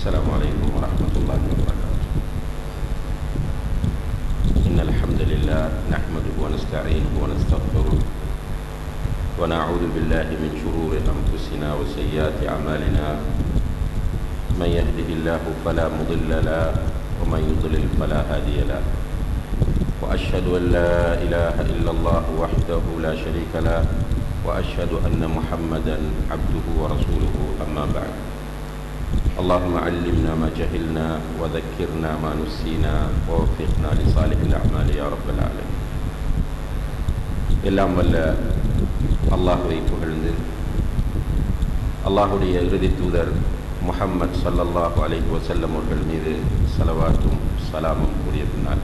السلام عليكم ورحمة الله وبركاته. إن الحمد لله نحمده ونستعينه ونستغفره ونعوذ بالله من شرور أنفسنا وسيئات أعمالنا. من يهده الله فلا مضل له ومن يضلل فلا هادي له. وأشهد أن لا إله إلا الله وحده لا شريك له وأشهد أن محمدا عبده ورسوله. أما بعد اللهم علمنا ما جهلنا وذكرنا ما نسينا ووفقنا لصالح الأعمال يا رب العالمين எல்லாம் வல்ல அல்லாஹுவை புகழ்ந்து அல்லாஹுடைய இறுதி தூதர் முஹம்மத் சல்லல்லாஹு அலைஹி வஸல்லம் அவர்கள் மீது சலவாத்தும் சலாமும் கூறிய பின்னால்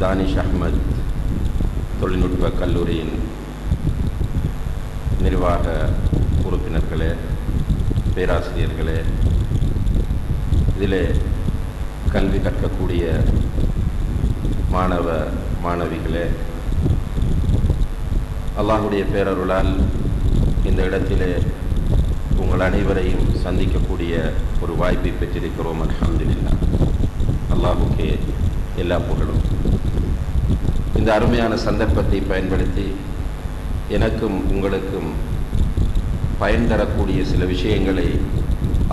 தானிஷ் அஹ்மத் தொழில்நுட்ப கல்லூரியின் நிர்வாக உறுப்பினர்களே பேராசிரியர்களே இதில் கல்வி கற்கக்கூடிய மாணவ மாணவிகளே அல்லாஹுடைய பேரருளால் இந்த இடத்திலே உங்கள் அனைவரையும் சந்திக்கக்கூடிய ஒரு வாய்ப்பை பெற்றிருக்கிறோம். அலமதுல்லா அல்லாஹுக்கே எல்லா புகழும். இந்த அருமையான சந்தர்ப்பத்தை பயன்படுத்தி எனக்கும் உங்களுக்கும் பயன் தரக்கூடிய சில விஷயங்களை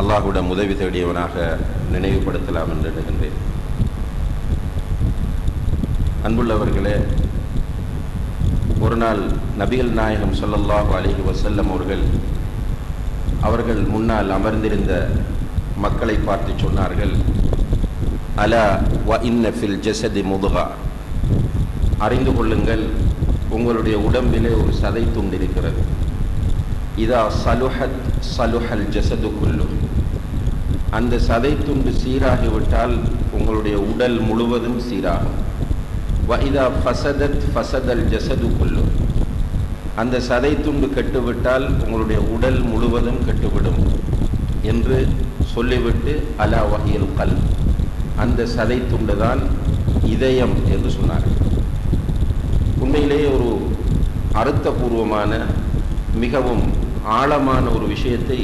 அல்லாஹுடன் உதவி தேடியவனாக நினைவுபடுத்தலாம் என்று எண்ணுகின்றேன் அன்புள்ளவர்களே ஒரு நாள் நபிகள் நாயகம் சொல்லல்லாஹு அலிஹி வசல்லம் அவர்கள் அவர்கள் முன்னால் அமர்ந்திருந்த மக்களை பார்த்து சொன்னார்கள் அலா வ இன்னஃபில் ஜெசதி முதுகா. அறிந்து கொள்ளுங்கள் உங்களுடைய உடம்பிலே ஒரு சதை துண்டு இருக்கிறது இதா சலுஹத் சலுஹல் ஜசது குல்லு. அந்த சதை துண்டு சீராகிவிட்டால் உங்களுடைய உடல் முழுவதும் சீராகும். வைதா ஃபசதத் ஃபசதல் ஜசது குல்லு. அந்த சதை துண்டு கெட்டுவிட்டால் உங்களுடைய உடல் முழுவதும் கெட்டுவிடும் என்று சொல்லிவிட்டு அலா வகையில் கல் அந்த சதை துண்டு தான் இதயம் என்று சொன்னார்கள் உண்மையிலேயே ஒரு அர்த்தபூர்வமான மிகவும் ஆழமான ஒரு விஷயத்தை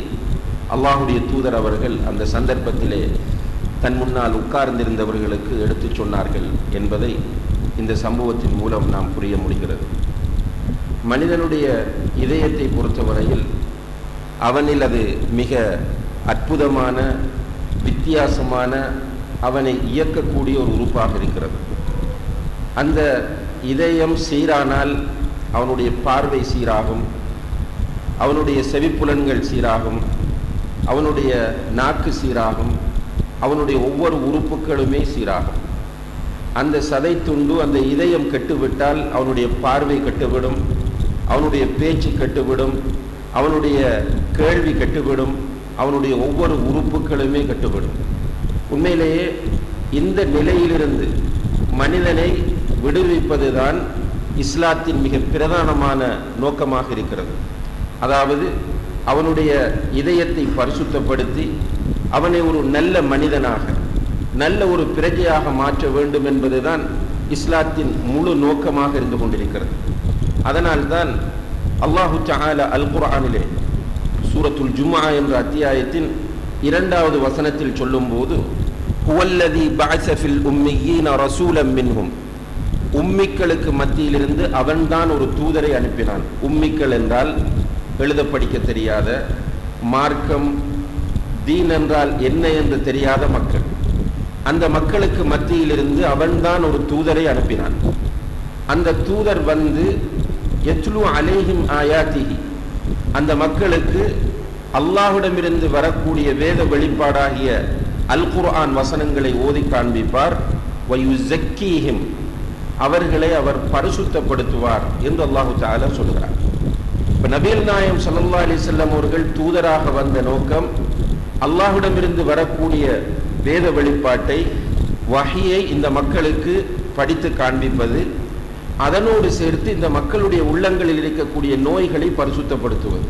அல்லாஹுடைய தூதர் அவர்கள் அந்த சந்தர்ப்பத்திலே தன் முன்னால் உட்கார்ந்திருந்தவர்களுக்கு எடுத்துச் சொன்னார்கள் என்பதை இந்த சம்பவத்தின் மூலம் நாம் புரிய முடிகிறது. மனிதனுடைய இதயத்தை பொறுத்தவரையில் அவனில் அது மிக அற்புதமான வித்தியாசமான அவனை இயக்கக்கூடிய ஒரு உறுப்பாக இருக்கிறது. அந்த இதயம் சீரானால் அவனுடைய பார்வை சீராகும். அவனுடைய செவிப்புலன்கள் சீராகும் அவனுடைய நாக்கு சீராகும் அவனுடைய ஒவ்வொரு உறுப்புகளுமே சீராகும். அந்த சதை துண்டு அந்த இதயம் கெட்டுவிட்டால் அவனுடைய பார்வை கெட்டுவிடும் அவனுடைய பேச்சு கெட்டுவிடும் அவனுடைய கேள்வி கெட்டுவிடும் அவனுடைய ஒவ்வொரு உறுப்புகளுமே கெட்டுவிடும். உண்மையிலேயே இந்த நிலையிலிருந்து மனிதனை விடுவிப்பதுதான் இஸ்லாத்தின் மிக பிரதானமான நோக்கமாக இருக்கிறது. அதாவது அவனுடைய இதயத்தை பரிசுத்தப்படுத்தி அவனை ஒரு நல்ல மனிதனாக நல்ல ஒரு பிரஜையாக மாற்ற வேண்டும் என்பதுதான் இஸ்லாத்தின் முழு நோக்கமாக இருந்து கொண்டிருக்கிறது. அதனால்தான் அல்லாஹு சஹால அல் குரானிலே சூரத்துல் ஜும்மா என்ற அத்தியாயத்தின் இரண்டாவது வசனத்தில் சொல்லும்போது ஹுவல்லதி பஅஸஃபில் உம்மியீன ரசூலம் மின்ஹும். உம்மிக்களுக்கு மத்தியிலிருந்து அவன்தான் ஒரு தூதரை அனுப்பினான். உம்மிக்கள் என்றால் எழுத படிக்க தெரியாத மார்க்கம் தீன் என்றால் என்ன என்று தெரியாத மக்கள். அந்த மக்களுக்கு மத்தியிலிருந்து அவன்தான் ஒரு தூதரை அனுப்பினான். அந்த தூதர் வந்து எத்லு அலேஹிம் ஆயாத்திகி அந்த மக்களுக்கு அல்லாஹுடமிருந்து வரக்கூடிய வேத வெளிப்பாடாகிய அல் குர்ஆன் வசனங்களை ஓதி காண்பிப்பார். வயுசக்கீஹிம். அவர்களை அவர் பரிசுத்தப்படுத்துவார் என்று அல்லாஹு தாலா சொல்கிறார் இப்போ நபீல் நாயம் சல்லா அலி செல்லம் அவர்கள் தூதராக வந்த நோக்கம் அல்லாஹுடமிருந்து வரக்கூடிய வேத வெளிப்பாட்டை வகையை இந்த மக்களுக்கு படித்து காண்பிப்பது அதனோடு சேர்த்து இந்த மக்களுடைய உள்ளங்களில் இருக்கக்கூடிய நோய்களை பரிசுத்தப்படுத்துவது.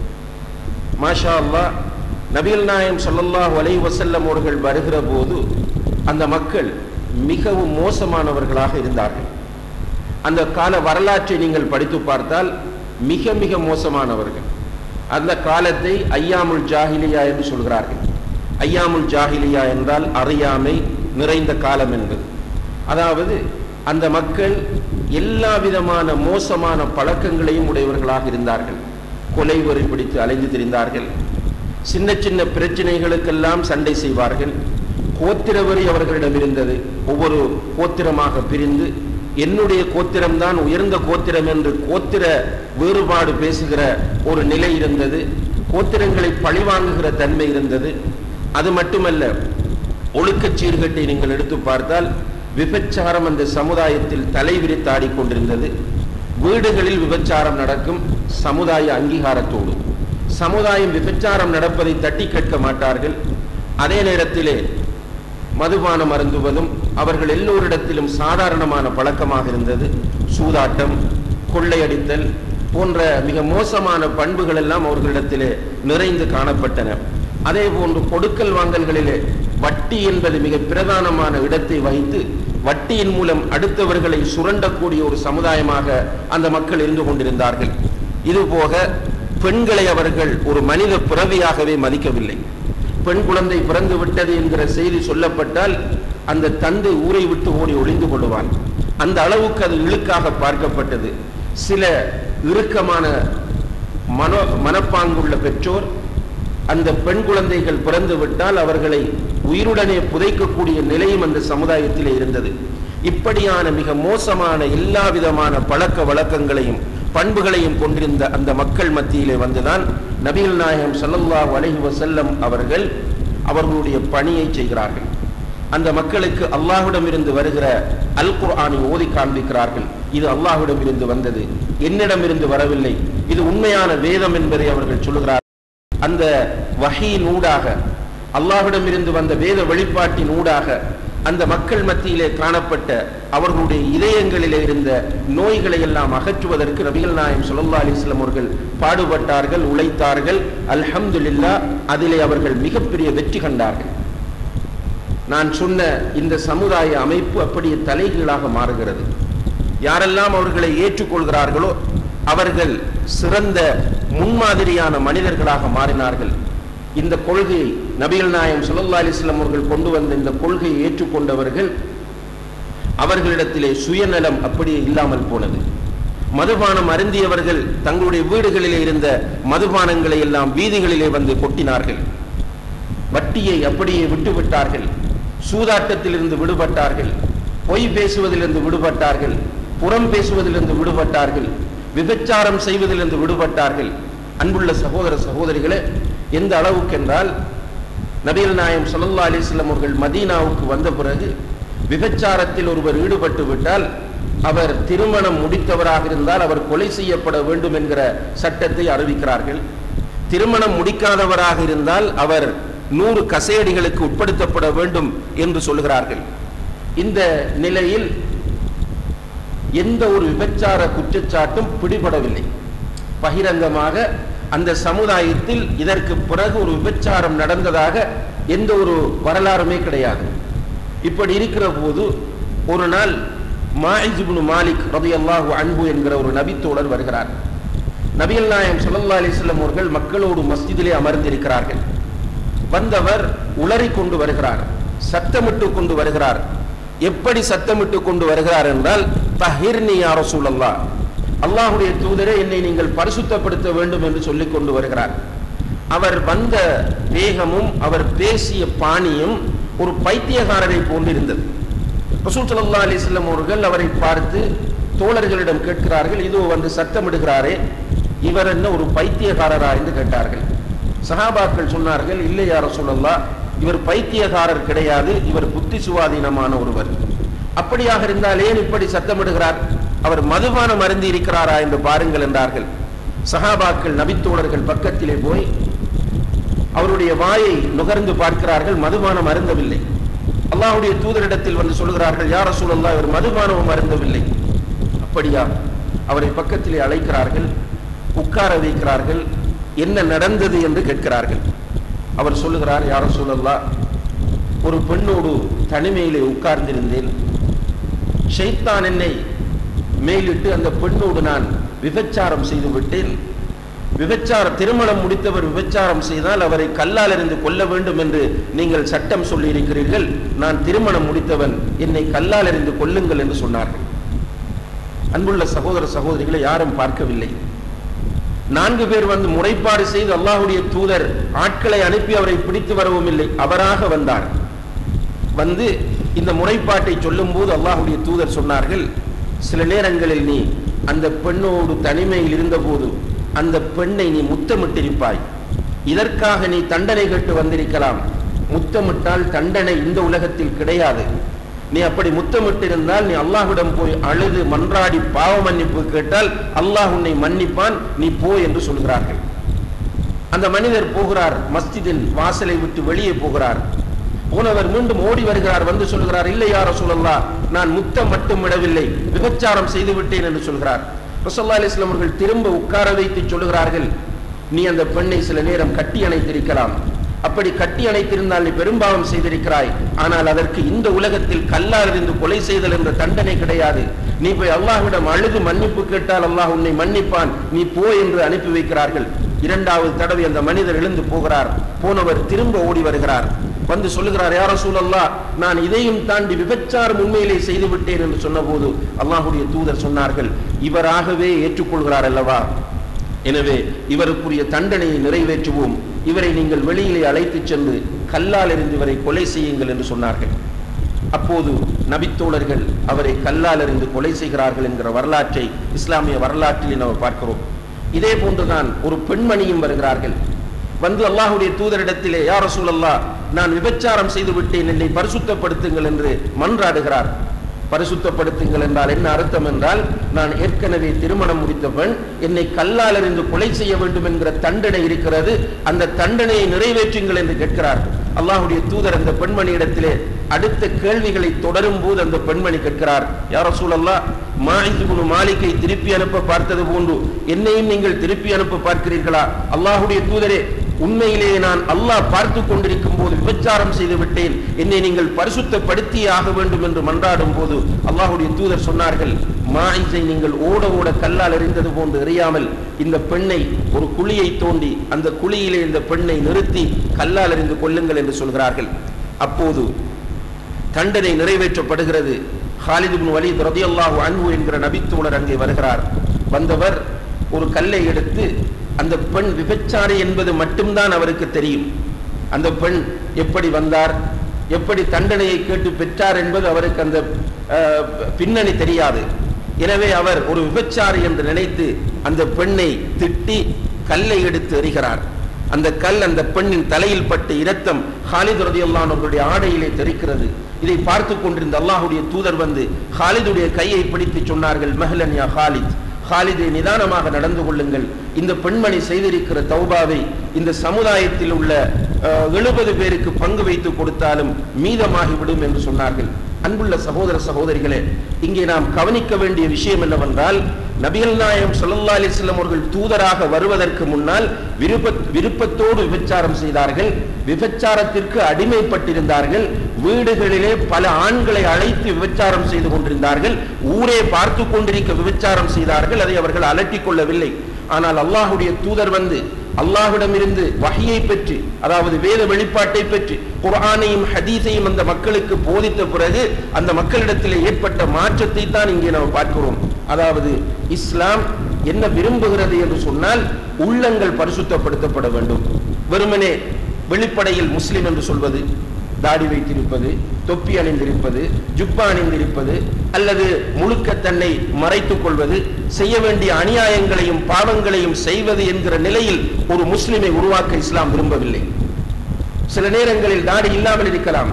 மாஷா அல்லா நபீல் நாயம் சல்லல்லாஹ் வலை வசல்லம் அவர்கள் வருகிற போது அந்த மக்கள் மிகவும் மோசமானவர்களாக இருந்தார்கள். அந்த கால வரலாற்றை நீங்கள் படித்து பார்த்தால் மிக மிக மோசமானவர்கள். அந்த காலத்தை ஐயாமுல் ஜாகிலியா என்று சொல்கிறார்கள். ஐயாமுல் ஜாஹிலியா என்றால் அறியாமை நிறைந்த காலம் என்பது. அதாவது அந்த மக்கள் எல்லா விதமான மோசமான பழக்கங்களையும் உடையவர்களாக இருந்தார்கள். கொலை வரி பிடித்து அலைந்து திரிந்தார்கள். சின்ன சின்ன பிரச்சனைகளுக்கெல்லாம் சண்டை செய்வார்கள். கோத்திர வரி அவர்களிடம் இருந்தது. ஒவ்வொரு கோத்திரமாக பிரிந்து என்னுடைய கோத்திரம்தான் உயர்ந்த கோத்திரம் என்று கோத்திர வேறுபாடு பேசுகிற ஒரு நிலை இருந்தது. கோத்திரங்களை பழிவாங்குகிற தன்மை இருந்தது. அது மட்டுமல்ல ஒழுக்கச் சீர்கட்டை நீங்கள் எடுத்து பார்த்தால் விபச்சாரம் அந்த சமுதாயத்தில் தலைவிரித்தாடி கொண்டிருந்தது வீடுகளில் விபச்சாரம் நடக்கும் சமுதாய அங்கீகாரத்தோடு. சமுதாயம் விபச்சாரம் நடப்பதை தட்டி கேட்க மாட்டார்கள். அதே நேரத்திலே மதுபானம் அருந்துவதும் அவர்கள் எல்லோரிடத்திலும் சாதாரணமான பழக்கமாக இருந்தது. சூதாட்டம் கொள்ளையடித்தல் போன்ற மிக மோசமான பண்புகள் எல்லாம் அவர்களிடத்திலே நிறைந்து காணப்பட்டன. அதே போன்று கொடுக்கல் வாங்கல்களிலே வட்டி என்பது மிக பிரதானமான இடத்தை வைத்து வட்டியின் மூலம் அடுத்தவர்களை சுரண்டக்கூடிய ஒரு சமுதாயமாக அந்த மக்கள் இருந்து கொண்டிருந்தார்கள். இதுபோக பெண்களை அவர்கள் ஒரு மனித பிறவியாகவே மதிக்கவில்லை. பெண் குழந்தை பிறந்து விட்டது என்கிற செய்தி சொல்லப்பட்டால் அந்த தந்தை ஊரை விட்டு ஓடி ஒளிந்து கொள்வான் அந்த அளவுக்கு அது இழுக்காக பார்க்கப்பட்டது. சில இறுக்கமான மனோ மனப்பாங்குள்ள பெற்றோர் அந்த பெண் குழந்தைகள் பிறந்து விட்டால் அவர்களை உயிருடனே புதைக்கக்கூடிய நிலையும் அந்த சமுதாயத்தில் இருந்தது. இப்படியான மிக மோசமான எல்லா விதமான பழக்க வழக்கங்களையும் பண்புகளையும் கொண்டிருந்த அந்த மக்கள் மத்தியிலே வந்துதான் நபிகள் நாயகம் ஸல்லல்லாஹு அலைஹி வசல்லம் அவர்கள் அவர்களுடைய பணியை செய்கிறார்கள். அந்த மக்களுக்கு அல்லாஹ்விடமிருந்து வருகிற அல் குர்ஆனை ஓதி காண்பிக்கிறார்கள். இது அல்லாஹ்விடமிருந்து வந்தது. என்னிடமிருந்து வரவில்லை. இது உண்மையான வேதம் என்பதை அவர்கள் சொல்லுகிறார்கள் அந்த வகையின் ஊடாக அல்லாஹ்விடமிருந்து வந்த வேத வெளிப்பாட்டின் ஊடாக அந்த மக்கள் மத்தியிலே காணப்பட்ட அவர்களுடைய இதயங்களிலே இருந்த நோய்களை எல்லாம் அகற்றுவதற்கு நபிகள் நாயம் சுல்லா அலைஹி அவர்கள் பாடுபட்டார்கள் உழைத்தார்கள். அல்ஹம்துல்லா அதிலே அவர்கள் மிகப்பெரிய வெற்றி கண்டார்கள். நான் சொன்ன இந்த சமுதாய அமைப்பு அப்படியே தலைகீழாக மாறுகிறது. யாரெல்லாம் அவர்களை ஏற்றுக்கொள்கிறார்களோ அவர்கள் சிறந்த முன்மாதிரியான மனிதர்களாக மாறினார்கள். இந்த கொள்கையை நபிகள் நாயம் சுல்லா அலிஸ்லாம் அவர்கள் கொண்டு வந்த இந்த கொள்கையை ஏற்றுக்கொண்டவர்கள் அவர்களிடத்திலே சுயநலம் அப்படியே இல்லாமல் போனது. மதுபானம் அருந்தியவர்கள் தங்களுடைய வீடுகளிலே இருந்த மதுபானங்களை எல்லாம் வீதிகளிலே வந்து கொட்டினார்கள். வட்டியை அப்படியே விட்டுவிட்டார்கள். சூதாட்டத்திலிருந்து விடுபட்டார்கள் பொய் பேசுவதிலிருந்து விடுபட்டார்கள் புறம் பேசுவதிலிருந்து விடுபட்டார்கள் விபச்சாரம் செய்வதிலிருந்து விடுபட்டார்கள். அன்புள்ள சகோதர சகோதரிகளே எந்த அளவுக்கு என்றால் நபிகள் நாயம் ஸல்லல்லாஹு அலைஹி அவர்கள் மதீனாவுக்கு வந்த பிறகு விபச்சாரத்தில் ஒருவர் ஈடுபட்டு விட்டால் அவர் திருமணம் முடித்தவராக இருந்தால் அவர் கொலை செய்யப்பட வேண்டும் என்கிற சட்டத்தை அறிவிக்கிறார்கள். திருமணம் முடிக்காதவராக இருந்தால் அவர் நூறு கசையடிகளுக்கு உட்படுத்தப்பட வேண்டும் என்று சொல்கிறார்கள் இந்த நிலையில் எந்த ஒரு விபச்சார குற்றச்சாட்டும் பிடிபடவில்லை. பகிரங்கமாக அந்த சமுதாயத்தில் இதற்கு பிறகு ஒரு விபச்சாரம் நடந்ததாக எந்த ஒரு வரலாறுமே கிடையாது. இப்படி இருக்கிற போது ஒரு நாள் மாஹிஜிபுனு மாலிக் ரதியல்லாஹு அன்பு என்கிற ஒரு நபித்தோழர் வருகிறார். நபியல் நாயம் சுல்லா அலிஸ்லம் அவர்கள் மக்களோடு மஸ்ஜிதிலே அமர்ந்திருக்கிறார்கள். வந்தவர் உளறி கொண்டு வருகிறார் சத்தமிட்டு கொண்டு வருகிறார். எப்படி சத்தமிட்டு கொண்டு வருகிறார் என்றால் தஹிர்னி யா ரசூலல்லாஹ். அல்லாஹ்வுடைய தூதரே என்னை நீங்கள் பரிசுத்தப்படுத்த வேண்டும் என்று சொல்லிக் கொண்டு வருகிறார். அவர் வந்த வேகமும் அவர் பேசிய பாணியும் ஒரு பைத்தியகாரரை போன்றிருந்தது. ரசூல் ஸல்லல்லாஹு அவர்கள் அவரை பார்த்து தோழர்களிடம் கேட்கிறார்கள் இதோ வந்து சத்தமிடுகிறாரே. இவர் என்ன ஒரு பைத்தியகாரரா என்று கேட்டார்கள். சஹாபாக்கள் சொன்னார்கள் இல்லை யார சொல்லல்லா இவர் பைத்தியகாரர் கிடையாது இவர் புத்தி சுவாதீனமான ஒருவர். அப்படியாக இருந்தால் ஏன் இப்படி சத்தமிடுகிறார்? அவர் மதுபானம் அருந்தி இருக்கிறாரா என்று பாருங்கள் என்றார்கள். சஹாபாக்கள் நபித்தோழர்கள் பக்கத்திலே போய் அவருடைய வாயை நுகர்ந்து பார்க்கிறார்கள் மதுபானம் அருந்தவில்லை அல்லாஹுடைய தூதரிடத்தில் வந்து சொல்கிறார்கள் யார சூழல்லா இவர் மதுபானமும் அருந்தவில்லை அப்படியா அவரை பக்கத்திலே அழைக்கிறார்கள் உட்கார வைக்கிறார்கள் என்ன நடந்தது என்று கேட்கிறார்கள். அவர் சொல்லுகிறார் யார சொல்லலாம் ஒரு பெண்ணோடு தனிமையிலே உட்கார்ந்திருந்தேன். ஷைத்தான் என்னை மேலிட்டு அந்த பெண்ணோடு நான் விபச்சாரம் செய்து விட்டேன். விபச்சார திருமணம் முடித்தவர் விபச்சாரம் செய்தால் அவரை கல்லால் இருந்து கொல்ல வேண்டும் என்று நீங்கள் சட்டம் சொல்லி இருக்கிறீர்கள். நான் திருமணம் முடித்தவன் என்னை கல்லால் இருந்து கொல்லுங்கள் என்று சொன்னார்கள். அன்புள்ள சகோதர சகோதரிகளை யாரும் பார்க்கவில்லை. நான்கு பேர் வந்து முறைப்பாடு செய்து அல்லாஹுடைய தூதர் ஆட்களை அனுப்பி அவரை பிடித்து வரவும் இல்லை. அவராக வந்தார். வந்து இந்த முறைப்பாட்டை சொல்லும் போது அல்லாஹுடைய தூதர் சொன்னார்கள் சில நேரங்களில் நீ அந்த பெண்ணோடு தனிமையில் இருந்தபோது அந்த பெண்ணை நீ முத்தமிட்டிருப்பாய். இதற்காக நீ தண்டனை கேட்டு வந்திருக்கலாம். முத்தமிட்டால் தண்டனை இந்த உலகத்தில் கிடையாது. நீ அப்படி முத்தமிட்டிருந்தால் நீ அல்லாஹ்விடம் போய் அழுது மன்றாடி பாவ மன்னிப்பு கேட்டால் அல்லாஹ் உன்னை மன்னிப்பான் நீ போ என்று சொல்கிறார்கள். அந்த மனிதர் போகிறார் மஸ்ஜிதின் வாசலை விட்டு வெளியே போகிறார். போனவர் மீண்டும் ஓடி வருகிறார் வந்து சொல்கிறார் இல்லை யார சொல்லல்லா நான் முத்தம் மட்டும் விடவில்லை விபச்சாரம் செய்து விட்டேன் என்று சொல்கிறார். ரசல்லா அலிஸ்லாம் அவர்கள் திரும்ப உட்கார வைத்து சொல்லுகிறார்கள் நீ அந்த பெண்ணை சில நேரம் கட்டி அணைத்திருக்கலாம் அப்படி கட்டி அணைத்திருந்தால் நீ பெரும்பாவம் செய்திருக்கிறாய். ஆனால் அதற்கு இந்த உலகத்தில் கல்லால் இருந்து கொலை செய்தல் என்ற தண்டனை கிடையாது. நீ போய் அல்லாஹ்விடம் அழுது மன்னிப்பு கேட்டால் அல்லாஹ் உன்னை மன்னிப்பான். நீ போ என்று அனுப்பி வைக்கிறார்கள். இரண்டாவது தடவை அந்த மனிதர் எழுந்து போகிறார். போனவர் திரும்ப ஓடி வருகிறார். வந்து சொல்லுகிறார் யார சூழல்லா நான் இதையும் தாண்டி விபச்சாரம் உண்மையிலே செய்து விட்டேன் என்று சொன்னபோது அல்லாஹுடைய தூதர் சொன்னார்கள். இவராகவே ஏற்றுக்கொள்கிறார் அல்லவா? எனவே இவருக்குரிய தண்டனையை நிறைவேற்றுவோம். இவரை நீங்கள் வெளியிலே அழைத்துச் சென்று கல்லால் எறிந்து இவரை கொலை செய்யுங்கள் என்று சொன்னார்கள். அப்போது நபித்தோழர்கள் அவரை கல்லால் எறிந்து கொலை செய்கிறார்கள் என்கிற வரலாற்றை இஸ்லாமிய வரலாற்றில் நாம் பார்க்கிறோம். இதே போன்றுதான் ஒரு பெண்மணியும் வருகிறார்கள். வந்து அல்லாஹுடைய தூதரிடத்திலே யார் சூழல்லா நான் விபச்சாரம் செய்து விட்டேன் என்னை பரிசுத்தப்படுத்துங்கள் என்று மன்றாடுகிறார். பரிசுத்தப்படுத்துங்கள் என்றால் என்ன அர்த்தம் என்றால் நான் ஏற்கனவே திருமணம் முடித்த பெண் என்னை கல்லால் அறிந்து கொலை செய்ய வேண்டும் என்கிற தண்டனை இருக்கிறது. அந்த தண்டனையை நிறைவேற்றுங்கள் என்று கேட்கிறார் அல்லாஹுடைய தூதர் அந்த பெண்மணியிடத்திலே அடுத்த கேள்விகளை தொடரும் போது அந்த பெண்மணி கேட்கிறார் யார சூழல்லா மாய்ந்து மாளிகை திருப்பி அனுப்ப பார்த்தது போன்று என்னையும் நீங்கள் திருப்பி அனுப்ப பார்க்கிறீர்களா? அல்லாஹுடைய தூதரே உண்மையிலேயே நான் அல்லாஹ் பார்த்து கொண்டிருக்கும் போது விபச்சாரம் செய்து விட்டேன். என்னை நீங்கள் பரிசுத்தப்படுத்தியே ஆக வேண்டும் என்று மன்றாடும் போது அல்லாஹுடைய தூதர் சொன்னார்கள் மாயிசை நீங்கள் ஓட ஓட கல்லால் எறிந்தது போன்று எறியாமல் இந்த பெண்ணை ஒரு குழியை தோண்டி அந்த குழியிலே இந்த பெண்ணை நிறுத்தி கல்லால் எறிந்து கொள்ளுங்கள் என்று சொல்கிறார்கள். அப்போது தண்டனை நிறைவேற்றப்படுகிறது. ஹாலிதுபின் பின் வலீத் ரதியல்லாஹு என்கிற நபித்தோழர் அங்கே வருகிறார். வந்தவர் ஒரு கல்லை எடுத்து அந்த பெண் விபச்சாரி என்பது மட்டும்தான் அவருக்கு தெரியும். அந்த பெண் எப்படி வந்தார்? எப்படி தண்டனையை கேட்டு பெற்றார் என்பது அவருக்கு அந்த அஹ், பின்னணி தெரியாது. எனவே அவர் ஒரு விபச்சாரி என்று நினைத்து அந்த பெண்ணை திட்டி கல்லை எடுத்து எறிகிறார். அந்த கல் அந்த பெண்ணின் தலையில் பட்டு இரத்தம் ஹாலித் ரதியல்லான் அவர்களுடைய ஆடையிலே தெரிக்கிறது. இதை பார்த்து கொண்டிருந்த அல்லாஹுடைய தூதர் வந்து ஹாலிதுடைய கையை பிடித்து சொன்னார்கள் மஹலன்யா ஹாலித். ஹாலிதை நிதானமாக நடந்து கொள்ளுங்கள். இந்த பெண்மணி செய்திருக்கிற தௌபாவை இந்த சமுதாயத்தில் உள்ள எழுபது பேருக்கு பங்கு வைத்து கொடுத்தாலும் மீதமாகிவிடும் என்று சொன்னார்கள். அன்புள்ள சகோதர சகோதரிகளே இங்கே நாம் கவனிக்க வேண்டிய விஷயம் என்னவென்றால் நபிகள் நாயம் சல்லா அலிஸ்லம் அவர்கள் தூதராக வருவதற்கு முன்னால் விருப்ப விருப்பத்தோடு விபச்சாரம் செய்தார்கள். விபச்சாரத்திற்கு அடிமைப்பட்டிருந்தார்கள். வீடுகளிலே பல ஆண்களை அழைத்து விபச்சாரம் செய்து கொண்டிருந்தார்கள். ஊரே பார்த்து கொண்டிருக்க விபச்சாரம் செய்தார்கள். அதை அவர்கள் அலட்டிக் கொள்ளவில்லை. ஆனால் அல்லாஹுடைய தூதர் வந்து அல்லாஹுடமிருந்து வகையை பெற்று அதாவது வேத வெளிப்பாட்டை பெற்று குரானையும் ஹதீஸையும் அந்த மக்களுக்கு போதித்த பிறகு அந்த மக்களிடத்தில் ஏற்பட்ட மாற்றத்தை தான் இங்கே நாம் பார்க்கிறோம். அதாவது இஸ்லாம் என்ன விரும்புகிறது என்று சொன்னால் உள்ளங்கள் பரிசுத்தப்படுத்தப்பட வேண்டும். வெறுமனே வெளிப்படையில் முஸ்லிம் என்று சொல்வது தாடி வைத்திருப்பது தொப்பி அணிந்திருப்பது ஜுப்பா அணிந்திருப்பது அல்லது முழுக்க தன்னை மறைத்துக் கொள்வது செய்ய வேண்டிய அநியாயங்களையும் பாவங்களையும் செய்வது என்கிற நிலையில் ஒரு முஸ்லிமை உருவாக்க இஸ்லாம் விரும்பவில்லை. சில நேரங்களில் தாடி இல்லாமல் இருக்கலாம்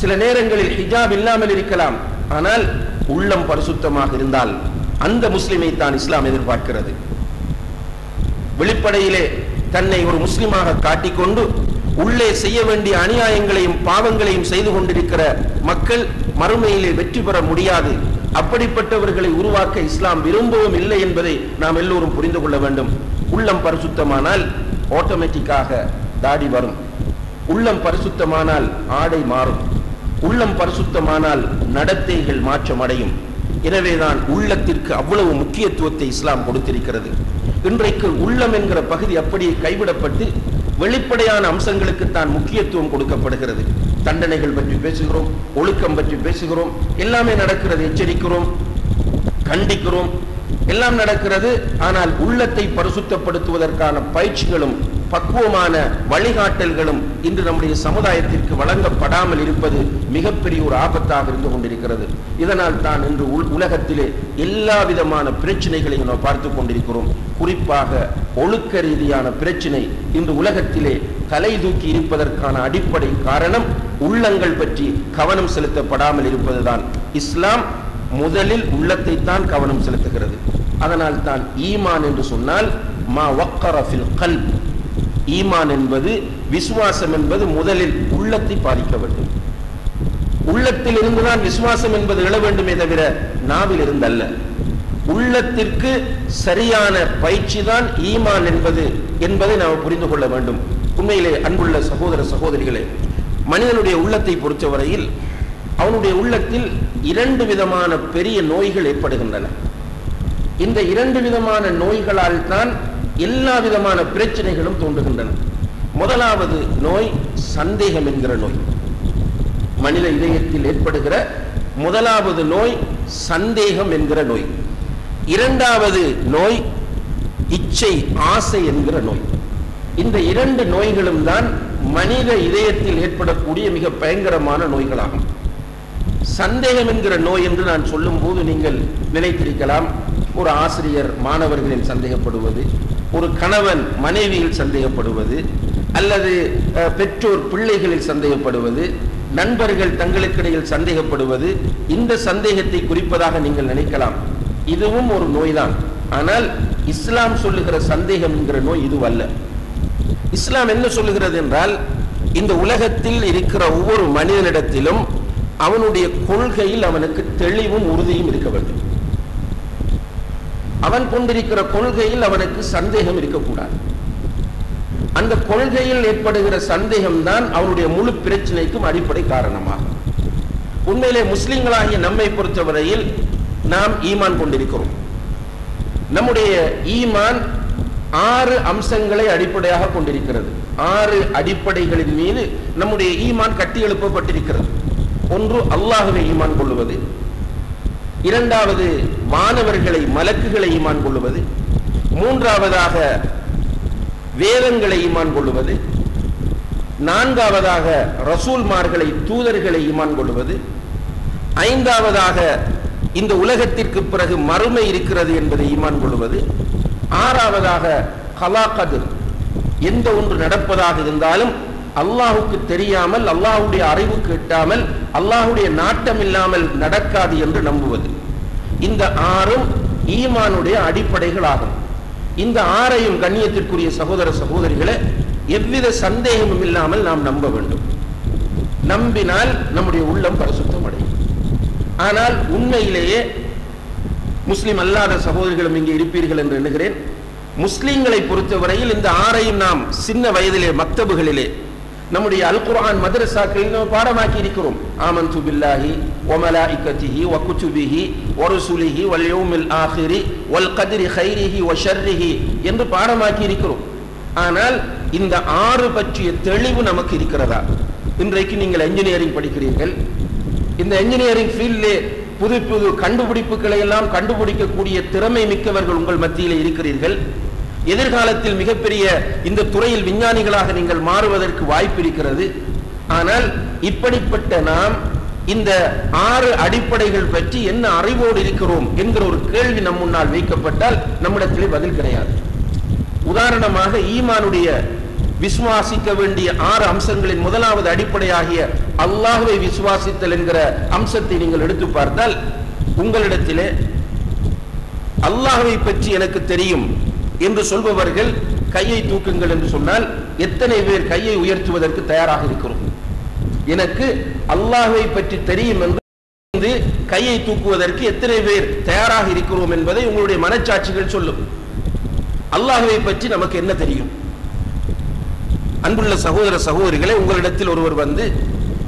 சில நேரங்களில் ஹிஜாப் இல்லாமல் இருக்கலாம் ஆனால் உள்ளம் பரிசுத்தமாக இருந்தால் அந்த முஸ்லிமை தான் இஸ்லாம் எதிர்பார்க்கிறது. வெளிப்படையிலே தன்னை ஒரு முஸ்லிமாக காட்டிக்கொண்டு உள்ளே செய்ய வேண்டிய அநியாயங்களையும் பாவங்களையும் செய்து கொண்டிருக்கிற மக்கள் மறுமையிலே வெற்றி பெற முடியாது. அப்படிப்பட்டவர்களை உருவாக்க இஸ்லாம் விரும்பவும் இல்லை என்பதை நாம் எல்லோரும் புரிந்து கொள்ள வேண்டும். உள்ளம் பரிசுத்தமானால் ஆட்டோமேட்டிக்காக தாடி வரும். உள்ளம் பரிசுத்தமானால் ஆடை மாறும். உள்ளம் பரிசுத்தமானால் நடத்தைகள் மாற்றம் அடையும் எனவேதான் உள்ளத்திற்கு அவ்வளவு முக்கியத்துவத்தை இஸ்லாம் கொடுத்திருக்கிறது. இன்றைக்கு உள்ளம் என்கிற பகுதி அப்படியே கைவிடப்பட்டு வெளிப்படையான அம்சங்களுக்கு தான் முக்கியத்துவம் கொடுக்கப்படுகிறது. தண்டனைகள் பற்றி பேசுகிறோம் ஒழுக்கம் பற்றி பேசுகிறோம் எல்லாமே நடக்கிறது எச்சரிக்கிறோம் கண்டிக்கிறோம். எல்லாம் நடக்கிறது ஆனால் உள்ளத்தை பரிசுத்தப்படுத்துவதற்கான பயிற்சிகளும் பக்குவமான வழிகாட்டல்களும் இன்று நம்முடைய சமுதாயத்திற்கு வழங்கப்படாமல் இருப்பது மிகப்பெரிய ஒரு ஆபத்தாக இருந்து கொண்டிருக்கிறது. இதனால் தான் இன்று உலகத்திலே எல்லா விதமான பிரச்சனைகளையும் நாம் பார்த்து கொண்டிருக்கிறோம். குறிப்பாக ஒழுக்க ரீதியான பிரச்சனை இன்று உலகத்திலே தலை தூக்கி இருப்பதற்கான அடிப்படை காரணம் உள்ளங்கள் பற்றி கவனம் செலுத்தப்படாமல் இருப்பதுதான். இஸ்லாம் முதலில் உள்ளத்தை தான் கவனம் செலுத்துகிறது. அதனால் தான் ஈமான் என்று சொன்னால் மா வக்கரஃபில் கல்ப். ஈமான் என்பது விசுவாசம் என்பது முதலில் உள்ளத்தை பாதிக்க வேண்டும். உள்ளத்தில் இருந்துதான் விசுவாசம் என்பது எழ வேண்டுமே தவிர நாவில் இருந்தல்ல உள்ளத்திற்கு சரியான பயிற்சி தான் ஈமான் என்பது என்பதை நாம் புரிந்து கொள்ள வேண்டும். உண்மையிலே அன்புள்ள சகோதர சகோதரிகளே மனிதனுடைய உள்ளத்தை பொறுத்தவரையில் அவனுடைய உள்ளத்தில் இரண்டு விதமான பெரிய நோய்கள் ஏற்படுகின்றன. இந்த இரண்டு விதமான நோய்களால் தான் எல்லா விதமான பிரச்சனைகளும் தோன்றுகின்றன. முதலாவது நோய் சந்தேகம் என்கிற நோய். மனித இதயத்தில் ஏற்படுகிற முதலாவது நோய் சந்தேகம் என்கிற நோய். இரண்டாவது நோய் இச்சை ஆசை என்கிற நோய். இந்த இரண்டு நோய்களும் தான் மனித இதயத்தில் ஏற்படக்கூடிய மிக பயங்கரமான நோய்களாகும். சந்தேகம் என்கிற நோய் என்று நான் சொல்லும் போது நீங்கள் நினைத்திருக்கலாம். ஒரு ஆசிரியர் மாணவர்களின் சந்தேகப்படுவது ஒரு கணவன் மனைவியில் சந்தேகப்படுவது அல்லது பெற்றோர் பிள்ளைகளில் சந்தேகப்படுவது நண்பர்கள் தங்களுக்கிடையில் சந்தேகப்படுவது இந்த சந்தேகத்தை குறிப்பதாக நீங்கள் நினைக்கலாம். இதுவும் ஒரு நோய்தான். ஆனால் இஸ்லாம் சொல்லுகிற சந்தேகம் என்கிற நோய் இதுவல்ல. இஸ்லாம் என்ன சொல்லுகிறது என்றால் இந்த உலகத்தில் இருக்கிற ஒவ்வொரு மனிதனிடத்திலும் அவனுடைய கொள்கையில் அவனுக்கு தெளிவும் உறுதியும் இருக்க வேண்டும். அவன் கொண்டிருக்கிற கொள்கையில் அவனுக்கு சந்தேகம் இருக்கக்கூடாது. அந்த கொள்கையில் ஏற்படுகிற சந்தேகம் தான் அவனுடைய முழு பிரச்சனைக்கும் அடிப்படை காரணமாகும். உண்மையிலே முஸ்லிம்களாகிய நம்மை பொறுத்தவரையில் நாம் ஈமான் கொண்டிருக்கிறோம். நம்முடைய ஈமான் ஆறு அம்சங்களை அடிப்படையாக கொண்டிருக்கிறது. ஆறு அடிப்படைகளின் மீது நம்முடைய ஈமான் கட்டி எழுப்பப்பட்டிருக்கிறது ஒன்று அல்லாஹுவை ஈமான் கொள்ளுவது. இரண்டாவது மாணவர்களை மலக்குகளை ஈமான் கொள்ளுவது. மூன்றாவதாக வேதங்களை ஈமான் கொள்ளுவது. நான்காவதாக ரசூல்மார்களை தூதர்களை ஈமான் கொள்ளுவது. ஐந்தாவதாக இந்த உலகத்திற்கு பிறகு மறுமை இருக்கிறது என்பதை ஈமான் கொள்வது ஆறாவதாக கலாகதிர் எந்த ஒன்று நடப்பதாக இருந்தாலும் அல்லாஹுக்கு தெரியாமல் அல்லாஹுடைய அறிவுக்கு எட்டாமல் அல்லாஹுடைய நாட்டம் இல்லாமல் நடக்காது என்று நம்புவது. இந்த ஆறும் ஈமானுடைய அடிப்படைகள் ஆகும் இந்த ஆறையும் கண்ணியத்திற்குரிய சகோதர சகோதரிகளை எவ்வித சந்தேகமும் இல்லாமல் நாம் நம்ப வேண்டும். நம்பினால் நம்முடைய உள்ளம் பரிசுத்தம் அடையும் ஆனால் உண்மையிலேயே முஸ்லிம் அல்லாத சகோதரிகளும் இங்கே இருப்பீர்கள் என்று எண்ணுகிறேன். முஸ்லிம்களை பொறுத்தவரையில் இந்த ஆறையும் நாம் சின்ன வயதிலே மக்தபுகளிலே நம்முடைய அல் குரான் மதரசாக்களில் பாடமாக்கி இருக்கிறோம் ஆமந்து பில்லாஹி ஒமலா இக்கத்திஹி வ குதுபிஹி வ ருசுலிஹி வல் யோமில் ஆஹிரி ஒல் கதிரி ஹைரிஹி வ ஷர்ரிஹி என்று பாடமாக்கி இருக்கிறோம் ஆனால் இந்த ஆறு பற்றிய தெளிவு நமக்கு இருக்கிறதா? இன்றைக்கு நீங்கள் இன்ஜினியரிங் படிக்கிறீர்கள். இந்த இன்ஜினியரிங் ஃபீல்டிலே புது புது கண்டுபிடிப்புகளை எல்லாம் கண்டுபிடிக்கக்கூடிய திறமை மிக்கவர்கள் உங்கள் மத்தியில் இருக்கிறீர்கள். எதிர்காலத்தில் மிகப்பெரிய இந்த துறையில் விஞ்ஞானிகளாக நீங்கள் மாறுவதற்கு வாய்ப்பு இருக்கிறது ஆனால் இப்படிப்பட்ட நாம் இந்த ஆறு அடிப்படைகள் பற்றி என்ன அறிவோடு இருக்கிறோம் என்கிற ஒரு கேள்வி நம் முன்னால் வைக்கப்பட்டால் நம்மிடத்திலே பதில் கிடையாது. உதாரணமாக ஈமானுடைய விசுவாசிக்க வேண்டிய ஆறு அம்சங்களின் முதலாவது அடிப்படையாகிய அல்லாஹுவை விசுவாசித்தல் என்கிற அம்சத்தை நீங்கள் எடுத்து பார்த்தால் உங்களிடத்திலே அல்லாஹுவை பற்றி எனக்கு தெரியும். என்று சொல்பவர்கள் கையை தூக்குங்கள் என்று சொன்னால் எத்தனை பேர் கையை உயர்த்துவதற்கு தயாராக இருக்கிறோம்? எனக்கு அல்லாஹை பற்றி தெரியும் என்று வந்து கையை தூக்குவதற்கு எத்தனை பேர் தயாராக இருக்கிறோம் என்பதை உங்களுடைய மனச்சாட்சிகள் சொல்லும். அல்லாஹுவை பற்றி நமக்கு என்ன தெரியும்? அன்புள்ள சகோதர சகோதரிகளை உங்களிடத்தில் ஒருவர் வந்து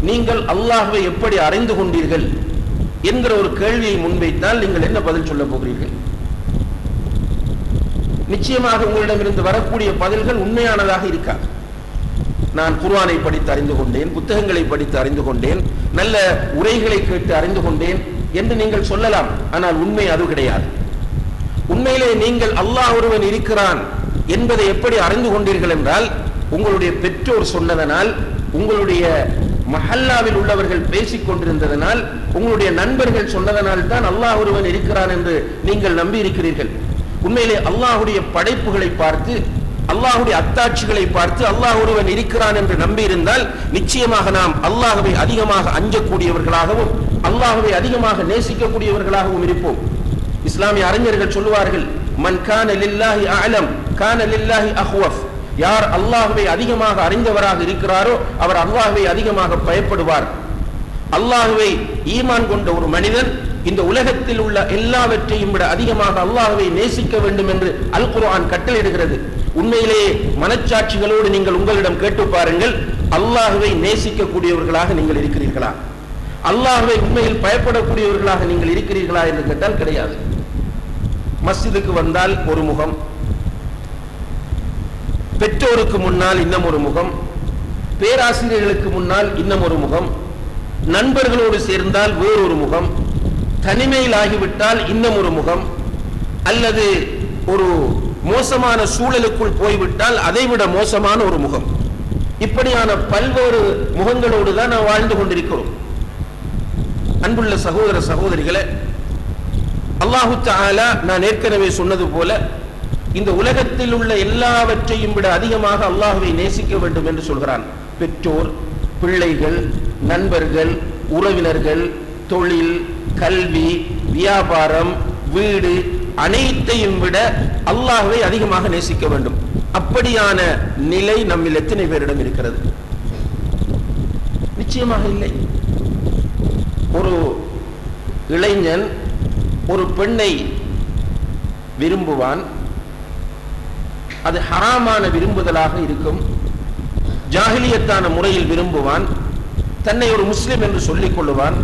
நீங்கள் அல்லாஹுவை எப்படி அறிந்து கொண்டீர்கள்? என்கிற ஒரு கேள்வியை முன்வைத்தால் நீங்கள் என்ன பதில் சொல்ல போகிறீர்கள்? நிச்சயமாக உங்களிடமிருந்து வரக்கூடிய பதில்கள் உண்மையானதாக இருக்காது. நான் குர்வானை படித்து அறிந்து கொண்டேன் புத்தகங்களை படித்து அறிந்து கொண்டேன் நல்ல உரைகளை கேட்டு அறிந்து கொண்டேன் என்று நீங்கள் சொல்லலாம். ஆனால் உண்மை அது கிடையாது. உண்மையிலே நீங்கள் அல்லாஹ் ஒருவன் இருக்கிறான் என்பதை எப்படி அறிந்து கொண்டீர்கள் என்றால் உங்களுடைய பெற்றோர் சொன்னதனால் உங்களுடைய மஹல்லாவில் உள்ளவர்கள் பேசிக் கொண்டிருந்ததனால் உங்களுடைய நண்பர்கள் சொன்னதனால் தான் அல்லாஹ் ஒருவன் இருக்கிறான் என்று நீங்கள் நம்பி இருக்கிறீர்கள் உண்மையிலே அல்லாஹுடைய படைப்புகளை பார்த்து அல்லாஹுடைய அத்தாட்சிகளை பார்த்து அல்லாஹ் ஒருவன் இருக்கிறான் என்று நம்பியிருந்தால் நிச்சயமாக நாம் அல்லாஹவை அதிகமாக அஞ்சக்கூடியவர்களாகவும் அல்லாஹவை அதிகமாக நேசிக்கக்கூடியவர்களாகவும் இருப்போம். இஸ்லாமிய அறிஞர்கள் சொல்லுவார்கள் மன் கான லில்லாஹி அலம் கான லில்லாஹி அஹ்வஃப். யார் அல்லாஹுவை அதிகமாக அறிந்தவராக இருக்கிறாரோ அவர் அல்லாஹுவை அதிகமாக பயப்படுவார். அல்லாஹுவை ஈமான் கொண்ட ஒரு மனிதன் இந்த உலகத்தில் உள்ள எல்லாவற்றையும் விட அதிகமாக அல்லாஹுவை நேசிக்க வேண்டும் என்று அல் குர்ஆன் கட்டளையிடுகிறது. உண்மையிலேயே மனச்சாட்சிகளோடு நீங்கள் உங்களிடம் கேட்டு பாருங்கள் அல்லாஹுவை நேசிக்கக்கூடியவர்களாக நீங்கள் இருக்கிறீர்களா? அல்லாஹுவை உண்மையில் பயப்படக்கூடியவர்களாக நீங்கள் இருக்கிறீர்களா என்று கேட்டால் கிடையாது. மஸ்ஜிதுக்கு வந்தால் ஒரு முகம் பெற்றோருக்கு முன்னால் இன்னும் ஒரு முகம் பேராசிரியர்களுக்கு முன்னால் இன்னும் ஒரு முகம் நண்பர்களோடு சேர்ந்தால் வேறொரு முகம் தனிமையில் ஆகிவிட்டால் இன்னும் ஒரு முகம் அல்லது ஒரு மோசமான சூழலுக்குள் போய்விட்டால் அதைவிட மோசமான ஒரு முகம். இப்படியான பல்வேறு முகங்களோடு தான் நாம் வாழ்ந்து கொண்டிருக்கிறோம். அன்புள்ள சகோதர சகோதரிகளை அல்லாஹு தாலா நான் ஏற்கனவே சொன்னது போல இந்த உலகத்தில் உள்ள எல்லாவற்றையும் விட அதிகமாக அல்லாஹுவை நேசிக்க வேண்டும் என்று சொல்கிறான். பெற்றோர் பிள்ளைகள் நண்பர்கள் உறவினர்கள் தொழில் கல்வி வியாபாரம் வீடு அனைத்தையும் விட அல்லாஹ்வை அதிகமாக நேசிக்க வேண்டும். அப்படியான நிலை நம்மில் எத்தனை பேரிடம் இருக்கிறது? நிச்சயமாக இல்லை. ஒரு இளைஞன் ஒரு பெண்ணை விரும்புவான். அது ஹராமான விரும்புதலாக இருக்கும். ஜாகிலியத்தான முறையில் விரும்புவான். தன்னை ஒரு முஸ்லிம் என்று சொல்லிக் கொள்ளுவான்.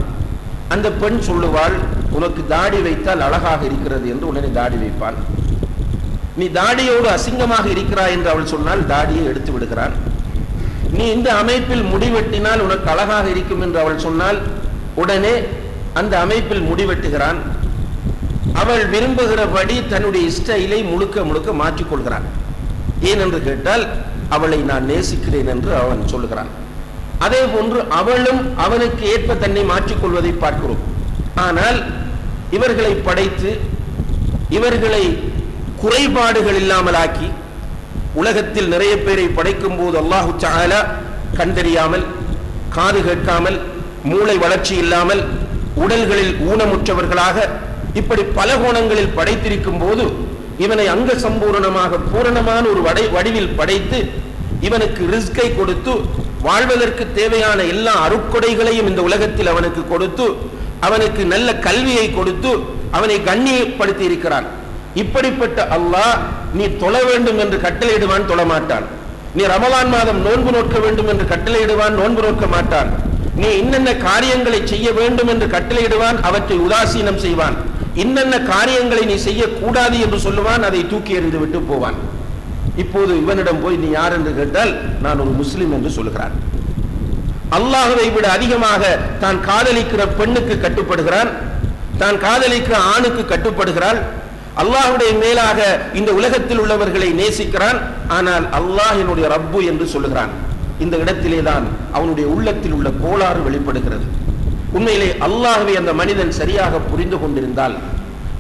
அந்த பெண் சொல்லுவாள் உனக்கு தாடி வைத்தால் அழகாக இருக்கிறது என்று உடனே தாடி வைப்பான். நீ தாடியோடு அசிங்கமாக இருக்கிறாய் என்று அவள் சொன்னால் தாடியை எடுத்து விடுகிறான். நீ இந்த அமைப்பில் முடிவெட்டினால் உனக்கு அழகாக இருக்கும் என்று அவள் சொன்னால் உடனே அந்த அமைப்பில் முடிவெட்டுகிறான் அவள் விரும்புகிறபடி தன்னுடைய ஸ்டைலை முழுக்க முழுக்க மாற்றிக்கொள்கிறான் ஏன்? என்று கேட்டால் அவளை நான் நேசிக்கிறேன் என்று அவன் சொல்லுகிறான். அதே போன்று அவளும் அவனுக்கு ஏற்ப தன்னை மாற்றிக்கொள்வதை பார்க்கிறோம். ஆனால் இவர்களை படைத்து இவர்களை குறைபாடுகள் இல்லாமல் ஆக்கி உலகத்தில் நிறைய பேரை படைக்கும் போது அல்லாஹு தஆலா கண்டறியாமல் காது கேட்காமல் மூளை வளர்ச்சி இல்லாமல் உடல்களில் ஊனமுற்றவர்களாக இப்படி பல கோணங்களில் படைத்திருக்கும் போது இவனை அங்க சம்பூரணமாக பூரணமான ஒரு வடை வடிவில் படைத்து இவனுக்கு ரிஸ்கை கொடுத்து வாழ்வதற்கு தேவையான எல்லா அருட்கொடைகளையும் இந்த உலகத்தில் அவனுக்கு கொடுத்து அவனுக்கு நல்ல கல்வியை கொடுத்து அவனை கண்ணியப்படுத்தி இருக்கிறான். இப்படிப்பட்ட அல்லாஹ் நீ தொழ வேண்டும் என்று கட்டளையிடுவான் தொழமாட்டான் நீ ரமலான் மாதம் நோன்பு நோக்க வேண்டும் என்று கட்டளையிடுவான் நோன்பு நோக்க மாட்டான். நீ இன்னென்ன காரியங்களை செய்ய வேண்டும் என்று கட்டளையிடுவான் அவற்றை உதாசீனம் செய்வான். இன்னென்ன காரியங்களை நீ செய்யக்கூடாது என்று சொல்லுவான் அதை தூக்கி எறிந்து விட்டு போவான். இப்போது இவனிடம் போய் நீ யார் என்று கேட்டால் நான் ஒரு முஸ்லிம் என்று சொல்லுகிறான். அல்லாஹுவை விட அதிகமாக தான் காதலிக்கிற பெண்ணுக்கு கட்டுப்படுகிறான் தான் காதலிக்கிற ஆணுக்கு கட்டுப்படுகிறாள் அல்லாஹுடைய மேலாக இந்த உலகத்தில் உள்ளவர்களை நேசிக்கிறான் ஆனால் அல்லாஹ் என்னுடைய ரப்பு என்று சொல்லுகிறான். இந்த இடத்திலே தான் அவனுடைய உள்ளத்தில் உள்ள கோளாறு வெளிப்படுகிறது. உண்மையிலே அல்லாஹுவை அந்த மனிதன் சரியாக புரிந்து கொண்டிருந்தால்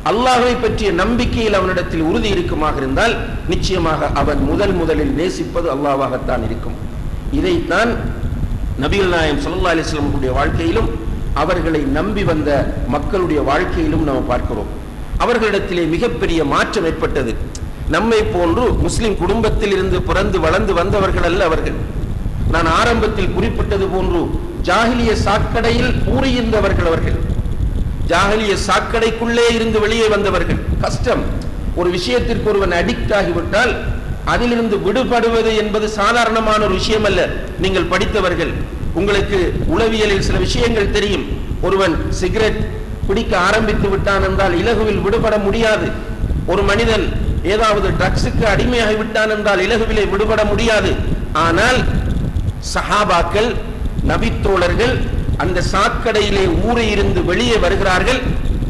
அல்லாஹை பற்றிய நம்பிக்கையில் அவனிடத்தில் உறுதி இருக்குமாக இருந்தால் நிச்சயமாக அவன் முதல் முதலில் நேசிப்பது அல்லாவாகத்தான் இருக்கும். இதைத்தான் நபிகள் நாயம் சல்லா அலைஹி வாழ்க்கையிலும் அவர்களை நம்பி வந்த மக்களுடைய வாழ்க்கையிலும் நாம் பார்க்கிறோம். அவர்களிடத்திலே மிகப்பெரிய மாற்றம் ஏற்பட்டது. நம்மை போன்று முஸ்லிம் குடும்பத்தில் இருந்து பிறந்து வளர்ந்து வந்தவர்கள் அல்ல அவர்கள். நான் ஆரம்பத்தில் குறிப்பிட்டது போன்று ஜாகிலிய சாக்கடையில் கூறியிருந்தவர்கள் அவர்கள். ஜாகலிய சாக்கடைக்குள்ளே இருந்து வெளியே வந்தவர்கள். கஷ்டம். ஒரு விஷயத்திற்கு ஒருவன் அடிக்ட் ஆகிவிட்டால் அதிலிருந்து விடுபடுவது என்பது சாதாரணமான ஒரு விஷயம் அல்ல நீங்கள் படித்தவர்கள் உங்களுக்கு உளவியலில் சில விஷயங்கள் தெரியும். ஒருவன் சிகரெட் பிடிக்க ஆரம்பித்து விட்டான் என்றால் இலகுவில் விடுபட முடியாது. ஒரு மனிதன் ஏதாவது ட்ரக்ஸுக்கு அடிமையாகி விட்டான் என்றால் இலகுவிலே விடுபட முடியாது. ஆனால் சஹாபாக்கள் நபித்தோழர்கள் அந்த சாக்கடையிலே ஊரை இருந்து வெளியே வருகிறார்கள்.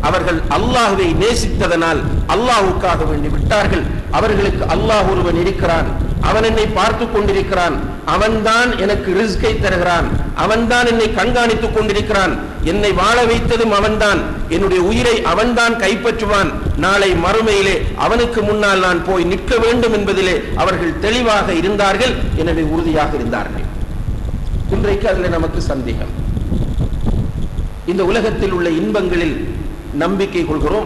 அவர்கள் அல்லாஹுவை நேசித்ததனால் அல்லாஹுக்காக வேண்டி விட்டார்கள். அவர்களுக்கு அல்லாஹ் ஒருவன் இருக்கிறான். அவன் என்னை பார்த்து கொண்டிருக்கிறான். அவன்தான் எனக்கு ரிஸ்கை தருகிறான். அவன்தான் என்னை கண்காணித்துக் கொண்டிருக்கிறான். என்னை வாழ வைத்ததும் அவன்தான். என்னுடைய உயிரை அவன்தான் கைப்பற்றுவான். நாளை மறுமையிலே அவனுக்கு முன்னால் நான் போய் நிற்க வேண்டும் என்பதிலே அவர்கள் தெளிவாக இருந்தார்கள். எனவே உறுதியாக இருந்தார்கள். இன்றைக்கு அதில் நமக்கு சந்தேகம். இந்த உலகத்தில் உள்ள இன்பங்களில் நம்பிக்கை கொள்கிறோம்.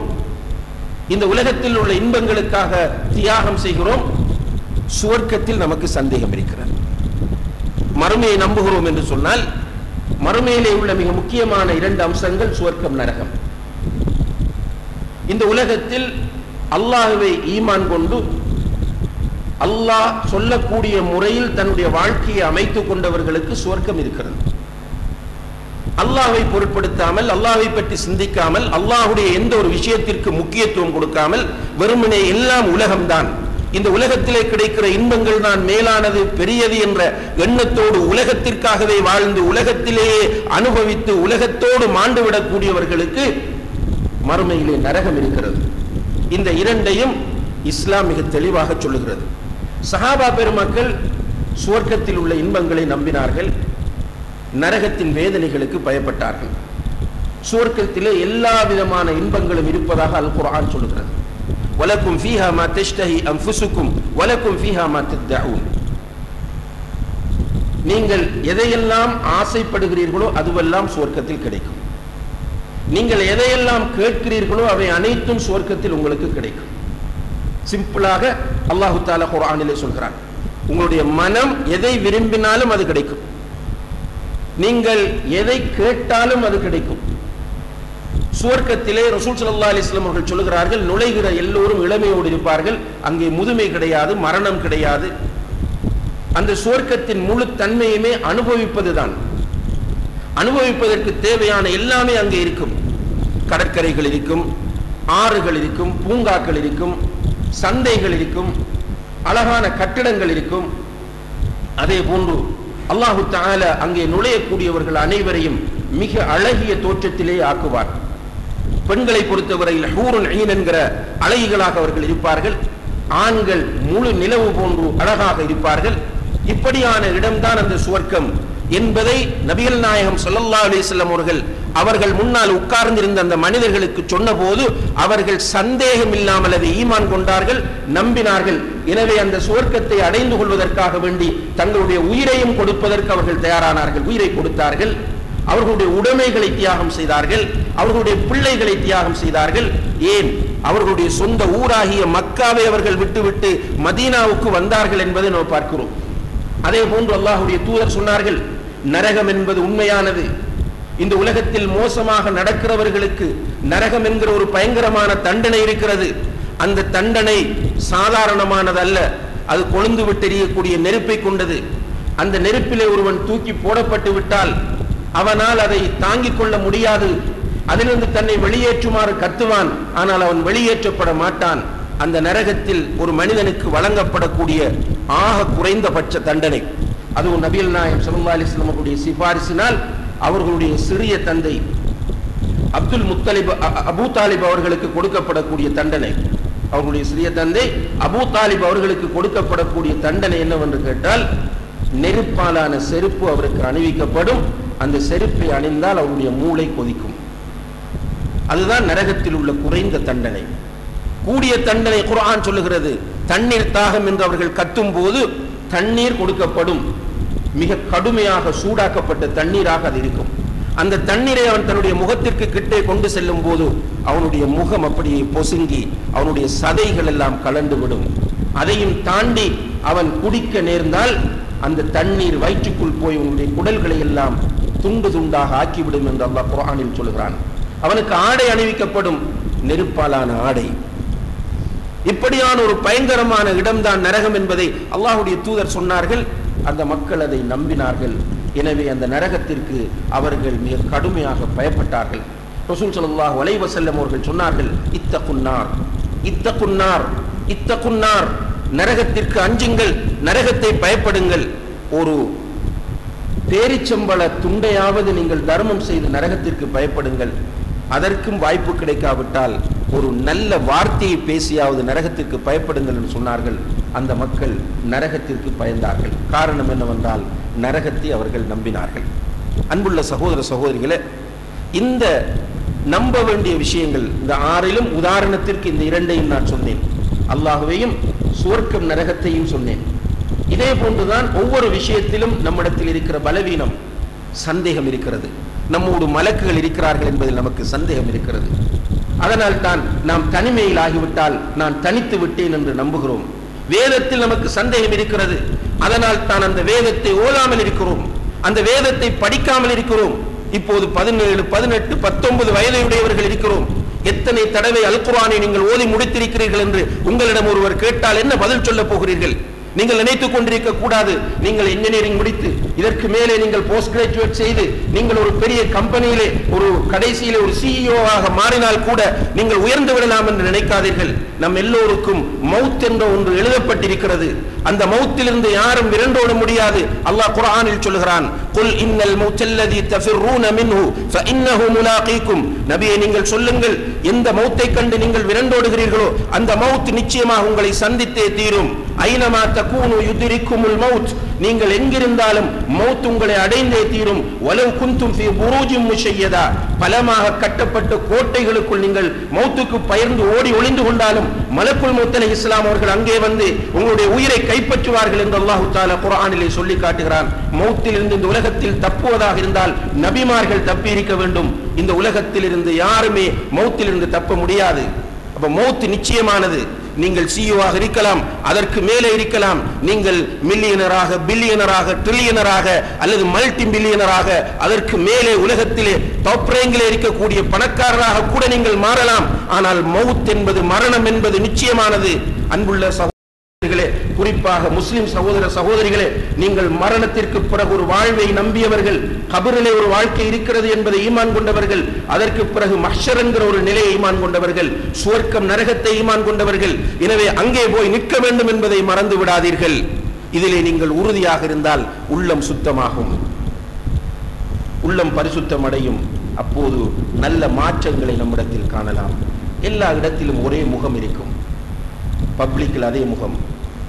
இந்த உலகத்தில் உள்ள இன்பங்களுக்காக தியாகம் செய்கிறோம். சுவர்க்கத்தில் நமக்கு சந்தேகம் இருக்கிறது. மறுமையை நம்புகிறோம் என்று சொன்னால் மறுமையிலே உள்ள மிக முக்கியமான இரண்டு அம்சங்கள் சுவர்க்கம் நரகம். இந்த உலகத்தில் அல்லாஹுவை ஈமான் கொண்டு அல்லாஹ் சொல்லக்கூடிய முறையில் தன்னுடைய வாழ்க்கையை அமைத்துக் கொண்டவர்களுக்கு சுவர்க்கம் இருக்கிறது. அல்லாஹ்வை பொருட்படுத்தாமல் அல்லாஹ்வை பற்றி சிந்திக்காமல் அல்லாஹுடைய எந்த ஒரு விஷயத்திற்கு முக்கியத்துவம் கொடுக்காமல் வெறுமனே எல்லாம் உலகம்தான். இந்த உலகத்திலே கிடைக்கிற இன்பங்கள் தான் மேலானது பெரியது என்ற எண்ணத்தோடு உலகத்திற்காகவே வாழ்ந்து உலகத்திலேயே அனுபவித்து உலகத்தோடு மாண்டு விடக்கூடியவர்களுக்கு மறுமையிலே நரகம் இருக்கிறது. இந்த இரண்டையும் இஸ்லாம் மிக தெளிவாக சொல்லுகிறது. சஹாபா பெருமக்கள் சுவர்க்கத்தில் உள்ள இன்பங்களை நம்பினார்கள். நரகத்தின் வேதனைகளுக்கு பயப்பட்டார்கள். சுவர்க்கத்திலே எல்லா விதமான இன்பங்களும் இருப்பதாக அல் குரான் சொல்லுகிறது. வலக்கும் ஃபீஹா மா தஷ்தஹி அன்ஃபுசுக்கும் வலக்கும் ஃபீஹா மா தத்தஊன் நீங்கள் எதையெல்லாம் ஆசைப்படுகிறீர்களோ அதுவெல்லாம் சுவர்க்கத்தில் கிடைக்கும். நீங்கள் எதையெல்லாம் கேட்கிறீர்களோ அவை அனைத்தும் சுவர்க்கத்தில் உங்களுக்கு கிடைக்கும். சிம்பிளாக அல்லாஹு தாலா குரானிலே சொல்கிறார் உங்களுடைய மனம் எதை விரும்பினாலும் அது கிடைக்கும். நீங்கள் எதை கேட்டாலும் அது கிடைக்கும். சுவர்க்கத்திலே ரசூல் சல்லா அலிஸ்லாம் அவர்கள் சொல்லுகிறார்கள் நுழைகிற எல்லோரும் இளமையோடு இருப்பார்கள் அங்கே முதுமை கிடையாது மரணம் கிடையாது. அந்த சுவர்க்கத்தின் முழு தன்மையுமே அனுபவிப்பதுதான். அனுபவிப்பதற்கு தேவையான எல்லாமே அங்கே இருக்கும். கடற்கரைகள் இருக்கும் ஆறுகள் இருக்கும் பூங்காக்கள் இருக்கும் சந்தைகள் இருக்கும் அழகான கட்டிடங்கள் இருக்கும். அதே போன்று அல்லாஹு தால அங்கே நுழையக்கூடியவர்கள் அனைவரையும் மிக அழகிய தோற்றத்திலே ஆக்குவார். பெண்களை பொறுத்தவரையில் ஹூருன் ஐன் என்கிற அழகிகளாக அவர்கள் இருப்பார்கள். ஆண்கள் முழு நிலவு போன்று அழகாக இருப்பார்கள். இப்படியான இடம்தான் அந்த சுவர்க்கம் என்பதை நபிகள் நாயகம் சொல்லல்லா அலைஹி அவர்கள் அவர்கள் முன்னால் உட்கார்ந்திருந்த அந்த மனிதர்களுக்கு சொன்னபோது அவர்கள் சந்தேகம் இல்லாமல் அதை ஈமான் கொண்டார்கள் நம்பினார்கள். எனவே அந்த சுவர்க்கத்தை அடைந்து கொள்வதற்காக வேண்டி தங்களுடைய உயிரையும் கொடுப்பதற்கு அவர்கள் தயாரானார்கள். உயிரை கொடுத்தார்கள். அவர்களுடைய உடைமைகளை தியாகம் செய்தார்கள். அவர்களுடைய பிள்ளைகளை தியாகம் செய்தார்கள். ஏன்? அவர்களுடைய சொந்த ஊராகிய மக்காவை அவர்கள் விட்டுவிட்டு மதீனாவுக்கு வந்தார்கள் என்பதை நாம் பார்க்கிறோம். அதே போன்று அல்லாஹுடைய தூதர் சொன்னார்கள் நரகம் என்பது உண்மையானது. இந்த உலகத்தில் மோசமாக நடக்கிறவர்களுக்கு நரகம் என்கிற ஒரு பயங்கரமான தண்டனை இருக்கிறது. அந்த தண்டனை சாதாரணமானது அல்ல அது கொழுந்து விட்டெறியக்கூடிய நெருப்பை கொண்டது. அந்த நெருப்பிலே ஒருவன் தூக்கி போடப்பட்டு விட்டால் அவனால் அதை தாங்கிக் கொள்ள முடியாது. அதிலிருந்து தன்னை வெளியேற்றுமாறு கத்துவான். ஆனால் அவன் வெளியேற்றப்பட மாட்டான். அந்த நரகத்தில் ஒரு மனிதனுக்கு வழங்கப்படக்கூடிய ஆக குறைந்தபட்ச தண்டனை. அதுவும் நபியல் நாயம் ஸல்லல்லாஹு அலைஹி சிபாரிசினால் அவர்களுடைய சிறிய தந்தை Abdul Muttalib Abu Abu Talib அவர்களுக்கு கொடுக்கப்படக்கூடிய தண்டனை. அவர்களுடைய சிறிய தந்தை அபூ தாலிப் அவர்களுக்கு கொடுக்கப்படக்கூடிய தண்டனை என்னவென்று கேட்டால் நெருப்பாலான செருப்பு அவருக்கு அணிவிக்கப்படும். அந்த செருப்பை அணிந்தால் அவருடைய மூளை கொதிக்கும். அதுதான் நரகத்தில் உள்ள குறைந்த தண்டனை. கூடிய தண்டனை குரான் சொல்லுகிறது. தண்ணீர் தாகம் என்று அவர்கள் கத்தும் போது தண்ணீர் கொடுக்கப்படும். மிக கடுமையாக சூடாக்கப்பட்ட தண்ணீராக அது இருக்கும். அந்த தண்ணீரை அவன் தன்னுடைய முகத்திற்கு கிட்டே கொண்டு செல்லும் போது அவனுடைய முகம் அப்படியே பொசுங்கி அவனுடைய சதைகள் எல்லாம் கலண்டு விடும். அதையும் தாண்டி அவன் குடிக்க நேர்ந்தால் அந்த தண்ணீர் வயிற்றுக்குள் போய் உன்னுடைய குடல்களை எல்லாம் துண்டு துண்டாக ஆக்கிவிடும் என்று அல்லாஹ் குரானில் சொல்கிறான். அவனுக்கு ஆடை அணிவிக்கப்படும் நெருப்பாலான ஆடை. இப்படியான ஒரு பயங்கரமான இடம்தான் நரகம் என்பதை அல்லாஹுடைய தூதர் சொன்னார்கள். அந்த மக்கள் அதை நம்பினார்கள். எனவே அந்த நரகத்திற்கு அவர்கள் மிக கடுமையாக பயப்பட்டார்கள். ரசூல் ஸல்லல்லாஹு அலைஹி அவர்கள் சொன்னார்கள் இத்தகுன்னார் இத்த குன்னார் நரகத்திற்கு அஞ்சுங்கள் நரகத்தை பயப்படுங்கள். ஒரு பேரிச்சம்பள துண்டையாவது நீங்கள் தர்மம் செய்து நரகத்திற்கு பயப்படுங்கள். அதற்கும் வாய்ப்பு கிடைக்காவிட்டால் ஒரு நல்ல வார்த்தையை பேசியாவது நரகத்திற்கு பயப்படுங்கள் என்று சொன்னார்கள். அந்த மக்கள் நரகத்திற்கு பயந்தார்கள். காரணம் என்னவென்றால் நரகத்தை அவர்கள் நம்பினார்கள். அன்புள்ள சகோதர சகோதரிகளை இந்த நம்ப வேண்டிய விஷயங்கள் இந்த ஆறிலும் உதாரணத்திற்கு இந்த இரண்டையும் நான் சொன்னேன். அல்லாகவையும் சுவர்க்கம் நரகத்தையும் சொன்னேன். இதே போன்றுதான் ஒவ்வொரு விஷயத்திலும் நம்மிடத்தில் இருக்கிற பலவீனம் சந்தேகம் இருக்கிறது. நம்மோடு மலக்குகள் இருக்கிறார்கள் என்பதில் நமக்கு சந்தேகம் இருக்கிறது. அதனால் தான் நாம் தனிமையில் ஆகிவிட்டால் நான் தனித்து விட்டேன் என்று நம்புகிறோம். வேதத்தில் நமக்கு சந்தேகம் இருக்கிறது. அதனால் தான் அந்த வேதத்தை ஓதாமல் இருக்கிறோம். அந்த வேதத்தை படிக்காமல் இருக்கிறோம். இப்போது பதினேழு பதினெட்டு பத்தொன்பது வயதையுடையவர்கள் இருக்கிறோம். எத்தனை தடவை அல்குரானை நீங்கள் ஓதி முடித்திருக்கிறீர்கள் என்று உங்களிடம் ஒருவர் கேட்டால் என்ன பதில் சொல்ல போகிறீர்கள்? நீங்கள் நினைத்துக் கொண்டிருக்க கூடாது. நீங்கள் இன்ஜினியரிங் முடித்து இதற்கு மேலே நீங்கள் போஸ்ட் கிராஜுவேட் செய்து நீங்கள் ஒரு பெரிய கம்பெனியிலே ஒரு கடைசியிலே ஒரு சிஇஓ ஆக மாறினால் கூட நீங்கள் உயர்ந்து விடலாம் என்று நினைக்காதீர்கள். நம் எல்லோருக்கும் மவுத் என்ற ஒன்று எழுதப்பட்டிருக்கிறது. அந்த மவுத்திலிருந்து யாரும் விரண்டோட முடியாது. அல்லாஹ் குரானில் சொல்கிறான் குல் இன்னல் மௌத்தல்லதி தஃபிர்ரூன மின்ஹு ஃபஇன்னஹு முலாகீக்கும் நபியே நீங்கள் சொல்லுங்கள் எந்த மௌத்தை கண்டு நீங்கள் விரண்டோடுகிறீர்களோ அந்த மௌத் நிச்சயமாக உங்களை சந்தித்தே தீரும். ஐனமா தகூனு யுதிரிக்குமுல் மௌத். நீங்கள் எங்கிருந்தாலும் மௌத் உங்களை அடைந்தே தீரும். வலவ் குந்தும் செய்யதா முஷையதா. பலமாக கட்டப்பட்ட கோட்டைகளுக்குள் நீங்கள் மௌத்துக்கு பயர்ந்து ஓடி ஒளிந்து கொண்டாலும் மலக்குள் முத்தலை இஸ்லாம் அவர்கள் அங்கே வந்து உங்களுடைய உயிரை கைப்பற்றுவார்கள் என்று அல்லாஹு தாலா குரானிலே சொல்லி காட்டுகிறான். மௌத்தில் இருந்து இந்த உலகத்தில் தப்புவதாக இருந்தால் நபிமார்கள் தப்பி இருக்க வேண்டும். இந்த உலகத்தில் இருந்து யாருமே மௌத்தில் இருந்து தப்ப முடியாது. அப்ப மௌத்து நிச்சயமானது. நீங்கள் சிஇஓவாக இருக்கலாம் அதற்கு மேலே இருக்கலாம். நீங்கள் மில்லியனராக பில்லியனராக ட்ரில்லியனராக அல்லது மல்டி பில்லியனராக அதற்கு மேலே உலகத்திலே தொப்ரேங்கிலே இருக்கக்கூடிய பணக்காரராக கூட நீங்கள் மாறலாம். ஆனால் மவுத் என்பது மரணம் என்பது நிச்சயமானது. அன்புள்ள சகோதரர்களே குறிப்பாக முஸ்லிம் சகோதர சகோதரிகளே நீங்கள் மரணத்திற்கு பிறகு ஒரு வாழ்வை நம்பியவர்கள் கபரிலே ஒரு வாழ்க்கை இருக்கிறது என்பதை ஈமான் கொண்டவர்கள் அதற்கு பிறகு மஷர் என்கிற ஒரு நிலையை ஈமான் கொண்டவர்கள் சுவர்க்கம் நரகத்தை ஈமான் கொண்டவர்கள் எனவே அங்கே போய் நிற்க வேண்டும் என்பதை மறந்து விடாதீர்கள். இதிலே நீங்கள் உறுதியாக இருந்தால் உள்ளம் சுத்தமாகும். உள்ளம் பரிசுத்தம் அடையும் அப்போது நல்ல மாற்றங்களை நம்மிடத்தில் காணலாம். எல்லா இடத்திலும் ஒரே முகம் இருக்கும். பப்ளிக்கில் அதே முகம்.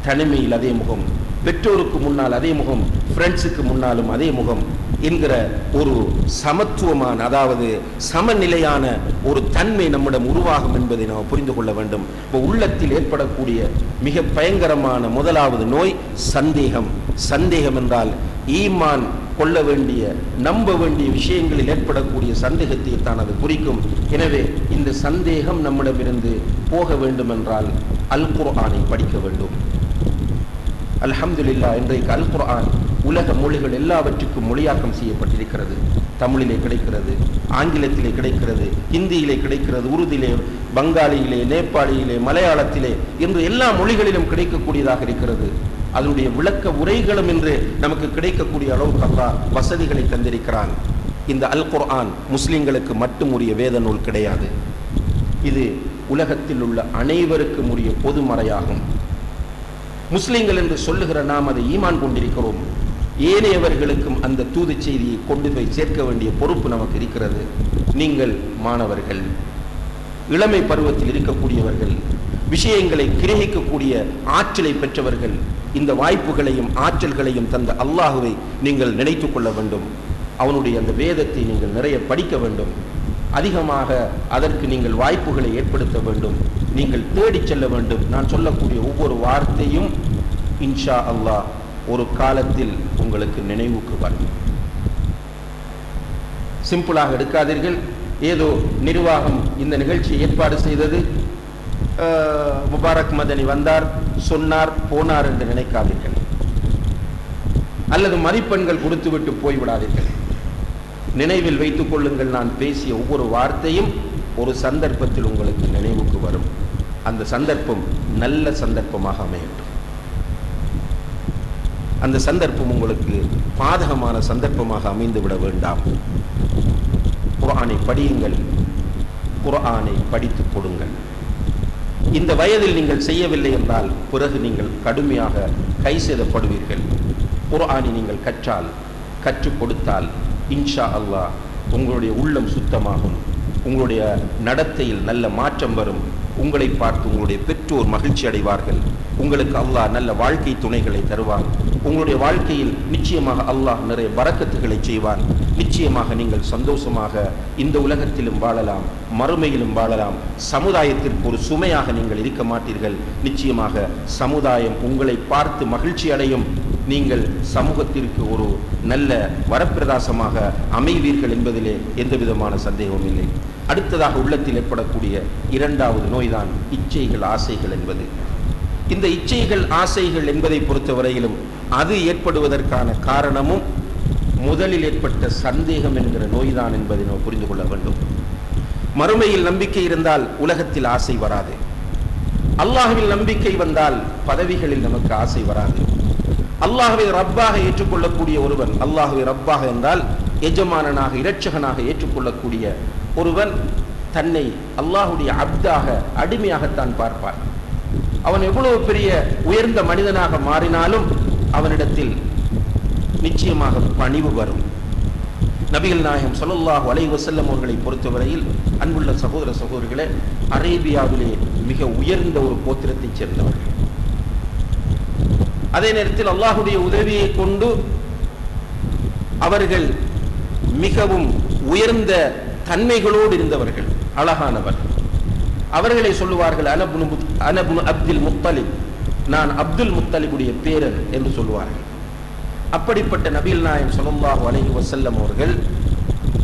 தனிமையில் அதே முகம் பெற்றோருக்கு முன்னால் அதே முகம் ஃப்ரெண்ட்ஸுக்கு முன்னாலும் அதே முகம் என்கிற ஒரு சமத்துவமான அதாவது சமநிலையான ஒரு தன்மை நம்மிடம் உருவாகும் என்பதை நாம் புரிந்து கொள்ள வேண்டும். இப்போ உள்ளத்தில் ஏற்படக்கூடிய மிக பயங்கரமான முதலாவது நோய் சந்தேகம். சந்தேகம் என்றால் ஈமான் கொள்ள வேண்டிய நம்ப வேண்டிய விஷயங்களில் ஏற்படக்கூடிய சந்தேகத்தை தான் அது குறிக்கும். எனவே இந்த சந்தேகம் நம்மிடமிருந்து போக வேண்டும் என்றால் அல் குர்ஆனை படிக்க வேண்டும். அல்ஹம்துல்லா இன்றைக்கு அல் குர்ஆன் உலக மொழிகள் எல்லாவற்றுக்கும் மொழியாக்கம் செய்யப்பட்டிருக்கிறது. தமிழிலே கிடைக்கிறது ஆங்கிலத்திலே கிடைக்கிறது ஹிந்தியிலே கிடைக்கிறது உருதிலே பங்காளியிலே நேபாளியிலே மலையாளத்திலே என்று எல்லா மொழிகளிலும் கிடைக்கக்கூடியதாக இருக்கிறது. அதனுடைய விளக்க உரைகளும் என்று நமக்கு கிடைக்கக்கூடிய அளவுக்கு அல்லா வசதிகளை தந்திருக்கிறான். இந்த அல் குர்ஆன் முஸ்லிம்களுக்கு மட்டும் உரிய வேத நூல் கிடையாது. இது உலகத்தில் உள்ள அனைவருக்கும் உரிய பொதுமறையாகும். முஸ்லீம்கள் என்று சொல்லுகிற நாம் அதை ஈமான் கொண்டிருக்கிறோம். ஏனையவர்களுக்கும் அந்த தூது செய்தியை கொண்டு போய் சேர்க்க வேண்டிய பொறுப்பு நமக்கு இருக்கிறது. நீங்கள் மாணவர்கள் இளமை பருவத்தில் இருக்கக்கூடியவர்கள் விஷயங்களை கிரகிக்கக்கூடிய ஆற்றலை பெற்றவர்கள் இந்த வாய்ப்புகளையும் ஆற்றல்களையும் தந்த அல்லாஹுவை நீங்கள் நினைத்து கொள்ள வேண்டும். அவனுடைய அந்த வேதத்தை நீங்கள் நிறைய படிக்க வேண்டும். அதிகமாக அதற்கு நீங்கள் வாய்ப்புகளை ஏற்படுத்த வேண்டும். நீங்கள் தேடி செல்ல வேண்டும். நான் சொல்லக்கூடிய ஒவ்வொரு வார்த்தையும் இன்ஷா அல்லாஹ் ஒரு காலத்தில் உங்களுக்கு நினைவுக்கு வரும். சிம்பிளாக எடுக்காதீர்கள். ஏதோ நிர்வாகம் இந்த நிகழ்ச்சியை ஏற்பாடு செய்தது முபாரக் மதனி வந்தார் சொன்னார் போனார் என்று நினைக்காதீர்கள். அல்லது மதிப்பெண்கள் கொடுத்துவிட்டு போய்விடாதீர்கள். நினைவில் வைத்துக் கொள்ளுங்கள் நான் பேசிய ஒவ்வொரு வார்த்தையும் ஒரு சந்தர்ப்பத்தில் உங்களுக்கு நினைவுக்கு வரும். அந்த சந்தர்ப்பம் நல்ல சந்தர்ப்பமாக அமையட்டும். அந்த சந்தர்ப்பம் உங்களுக்கு பாதகமான சந்தர்ப்பமாக அமைந்துவிட வேண்டாம். குரானை படியுங்கள். குரானை படித்துக் கொடுங்கள். இந்த வயதில் நீங்கள் செய்யவில்லை என்றால் பிறகு நீங்கள் கடுமையாக கை செய்தப்படுவீர்கள் குரானை நீங்கள் கற்றால் கற்றுக் கொடுத்தால் இன்ஷா அல்லாஹ் உங்களுடைய உள்ளம் சுத்தமாகும் உங்களுடைய நடத்தையில் நல்ல மாற்றம் வரும். உங்களை பார்த்து உங்களுடைய பெற்றோர் மகிழ்ச்சி அடைவார்கள். உங்களுக்கு அல்லாஹ் நல்ல வாழ்க்கை துணைகளை தருவார் உங்களுடைய வாழ்க்கையில் நிச்சயமாக அல்லாஹ் நிறைய வரக்கத்துகளை செய்வார் நிச்சயமாக நீங்கள் சந்தோஷமாக இந்த உலகத்திலும் வாழலாம் மறுமையிலும் வாழலாம். சமுதாயத்திற்கு ஒரு சுமையாக நீங்கள் இருக்க மாட்டீர்கள். நிச்சயமாக சமுதாயம் உங்களை பார்த்து மகிழ்ச்சி அடையும். நீங்கள் சமூகத்திற்கு ஒரு நல்ல வரப்பிரதாசமாக அமைவீர்கள் என்பதிலே எந்த விதமான சந்தேகமும் இல்லை. அடுத்ததாக உள்ளத்தில் ஏற்படக்கூடிய இரண்டாவது நோய்தான் இச்சைகள் ஆசைகள் என்பது. இந்த இச்சைகள் ஆசைகள் என்பதை பொறுத்தவரையிலும் அது ஏற்படுவதற்கான காரணமும் முதலில் ஏற்பட்ட சந்தேகம் என்கிற நோய்தான் என்பதை நாம் புரிந்து கொள்ள வேண்டும். மறுமையில் நம்பிக்கை இருந்தால் உலகத்தில் ஆசை வராது. அல்லாஹில் நம்பிக்கை வந்தால் பதவிகளில் நமக்கு ஆசை வராது. அல்லாஹுவை ரப்பாக ஏற்றுக்கொள்ளக்கூடிய ஒருவன் அல்லாஹுவை ரப்பாக என்றால் எஜமானனாக இரட்சகனாக ஏற்றுக்கொள்ளக்கூடிய ஒருவன் தன்னை அல்லாஹுடைய அப்தாக அடிமையாகத்தான் பார்ப்பான். அவன் எவ்வளவு பெரிய உயர்ந்த மனிதனாக மாறினாலும் அவனிடத்தில் நிச்சயமாக பணிவு வரும். நபிகள் நாயகம் ஸல்லல்லாஹு அலை வசல்லம் அவர்களை பொறுத்தவரையில் அன்புள்ள சகோதர சகோதரிகளே அரேபியாவிலே மிக உயர்ந்த ஒரு கோத்திரத்தைச் சேர்ந்தவர்கள். அதே நேரத்தில் அல்லாஹுடைய உதவியை கொண்டு அவர்கள் மிகவும் உயர்ந்த தன்மைகளோடு இருந்தவர்கள் அழகானவர். அவர்களை சொல்லுவார்கள் அனபுனு முத்- அனபுனு அப்துல் முத்தலிப். நான் அப்துல் முத்தலிபுடைய பேரன் என்று சொல்லுவார்கள். அப்படிப்பட்ட நபீல் நாயம் ஸல்லல்லாஹு அலைஹி வசல்லம் அவர்கள்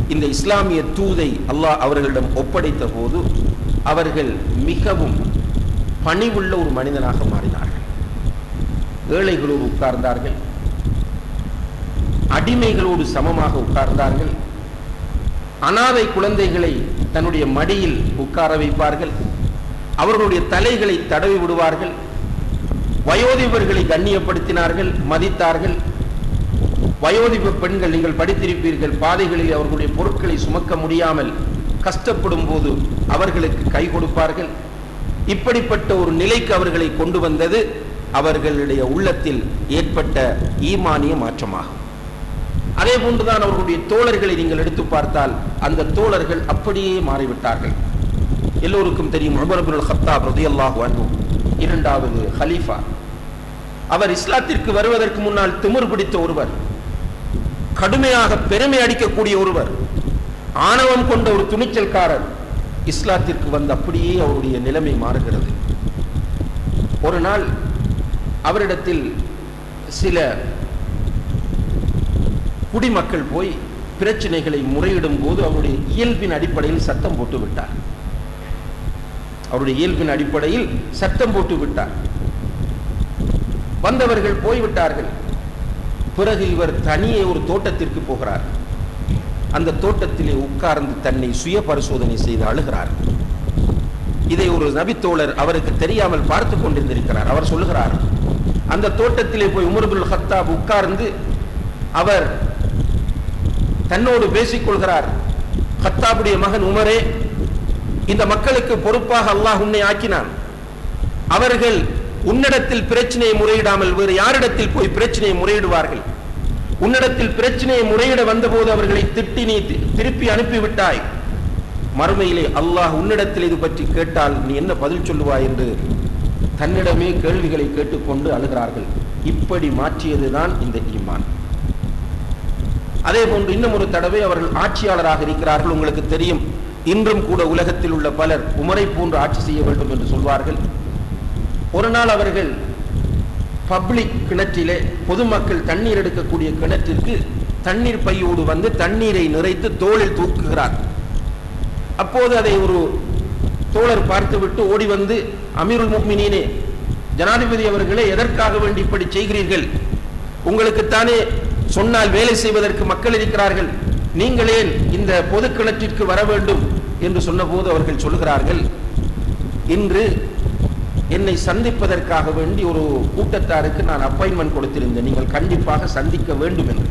இந்த இஸ்லாமிய தூதை அல்லாஹ் அவர்களிடம் ஒப்படைத்த போது அவர்கள் மிகவும் பணிவுள்ள ஒரு மனிதனாக மாறினார்கள். ஏழைகளோடு உட்கார்ந்தார்கள். அடிமைகளோடு சமமாக உட்கார்ந்தார்கள். அனாதை குழந்தைகளை தன்னுடைய மடியில் உட்கார வைப்பார்கள். அவர்களுடைய தலைகளை தடவி விடுவார்கள். வயோதிபர்களை கண்ணியப்படுத்தினார்கள் மதித்தார்கள். வயோதிப பெண்கள் நீங்கள் படித்திருப்பீர்கள் பாதைகளில் அவர்களுடைய பொருட்களை சுமக்க முடியாமல் கஷ்டப்படும் போது அவர்களுக்கு கை கொடுப்பார்கள். இப்படிப்பட்ட ஒரு நிலைக்கு அவர்களை கொண்டு வந்தது. அவர்களுடைய உள்ளத்தில் ஏற்பட்ட ஈமானிய மாற்றமாகும். அதே போன்றுதான் அவர்களுடைய தோழர்களை நீங்கள் எடுத்து பார்த்தால் அந்த தோழர்கள் அப்படியே மாறிவிட்டார்கள். எல்லோருக்கும் தெரியும் உமர் இப்னுல் இரண்டாவது ஹலீஃபா. அவர் இஸ்லாத்திற்கு வருவதற்கு முன்னால் திமிர் பிடித்த ஒருவர் கடுமையாக பெருமை அடிக்கக்கூடிய ஒருவர் ஆணவம் கொண்ட ஒரு துணிச்சல்காரர் இஸ்லாத்திற்கு வந்து அப்படியே அவருடைய நிலைமை மாறுகிறது. ஒரு நாள் அவரிடத்தில் சில குடிமக்கள் போய் பிரச்சனைகளை முறையிடும் போது அவருடைய இயல்பின் அடிப்படையில் சத்தம் போட்டு விட்டார். அவருடைய இயல்பின் அடிப்படையில் சத்தம் போட்டு விட்டார். வந்தவர்கள் போய்விட்டார்கள். பிறகு இவர் தனியே ஒரு தோட்டத்திற்கு போகிறார். அந்த தோட்டத்திலே உட்கார்ந்து தன்னை சுய பரிசோதனை செய்து அழுகிறார். இதை ஒரு நபித்தோழர் அவருக்கு தெரியாமல் பார்த்து கொண்டிருந்திருக்கிறார். அவர் சொல்லுகிறார் அந்த தோட்டத்திலே போய் உமர்புல் ஹத்தாப் உட்கார்ந்து அவர் தன்னோடு பேசிக் கொள்கிறார் ஹத்தாபுடைய மகன் உமரே இந்த மக்களுக்கு பொறுப்பாக அல்லாஹ் உன்னை ஆக்கினான். அவர்கள் உன்னிடத்தில் பிரச்சனையை முறையிடாமல் வேறு யாரிடத்தில் போய் பிரச்சனையை முறையிடுவார்கள்? உன்னிடத்தில் பிரச்சனையை முறையிட வந்தபோது அவர்களை திட்டி நீ திருப்பி அனுப்பிவிட்டாய். மறுமையிலே அல்லாஹ் உன்னிடத்தில் இது பற்றி கேட்டால் நீ என்ன பதில் சொல்லுவாய் என்று தன்னிடமே கேள்விகளை கேட்டுக்கொண்டு அழுகிறார்கள். இப்படி மாற்றியதுதான் இந்த ஈமான். அதே போன்று இன்னும் ஒரு தடவை அவர்கள் ஆட்சியாளராக இருக்கிறார்கள். உங்களுக்கு தெரியும் இன்றும் கூட உலகத்தில் உள்ள பலர் உமரை போன்று ஆட்சி செய்ய வேண்டும் என்று சொல்வார்கள். ஒரு நாள் அவர்கள் பப்ளிக் கிணற்றிலே பொதுமக்கள் தண்ணீர் எடுக்கக்கூடிய கிணற்றிற்கு தண்ணீர் பையோடு வந்து தண்ணீரை நிறைத்து தோளில் தூக்குகிறார். அப்போது அதை ஒரு தோழர் பார்த்துவிட்டு ஓடி வந்து அமீருல் முக்மினீனே ஜனாதிபதி அவர்களே எதற்காக வேண்டி இப்படி செய்கிறீர்கள்? உங்களுக்குத்தானே சொன்னால் வேலை செய்வதற்கு மக்கள் இருக்கிறார்கள். நீங்களே இந்த பொது கிணற்றிற்கு வர வேண்டும் என்று சொன்னபோது அவர்கள் சொல்லுகிறார்கள் இன்று என்னை சந்திப்பதற்காக வேண்டி ஒரு கூட்டத்தாருக்கு நான் அப்பாயின்மெண்ட் கொடுத்திருந்தேன். நீங்கள் கண்டிப்பாக சந்திக்க வேண்டும் என்று.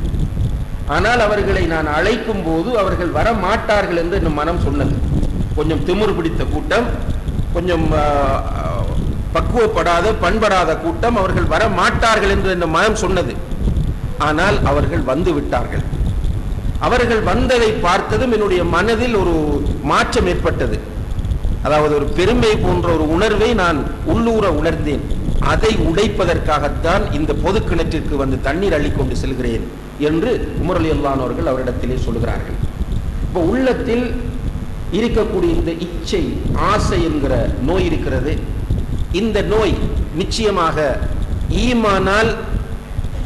ஆனால் அவர்களை நான் அழைக்கும் போது அவர்கள் வர மாட்டார்கள் என்று என் மனம் சொன்னது. கொஞ்சம் திமிர் பிடித்த கூட்டம் கொஞ்சம் பக்குவப்படாத பண்படாத கூட்டம் அவர்கள் வர மாட்டார்கள் என்று இந்த மதம் சொன்னது. ஆனால் அவர்கள் வந்து விட்டார்கள். அவர்கள் வந்ததை பார்த்ததும் என்னுடைய மனதில் ஒரு மாற்றம் ஏற்பட்டது. அதாவது ஒரு பெருமை போன்ற ஒரு உணர்வை நான் உள்ளூர உணர்ந்தேன். அதை உடைப்பதற்காகத்தான் இந்த பொது கிணற்றிற்கு வந்து தண்ணீர் அள்ளிக்கொண்டு செல்கிறேன் என்று உமரலி அல்லானவர்கள் அவரிடத்திலே சொல்கிறார்கள். இப்போ உள்ளத்தில் இருக்கக்கூடிய இந்த இச்சை ஆசை என்கிற நோய் இருக்கிறது. இந்த நோய் நிச்சயமாக ஈமானால்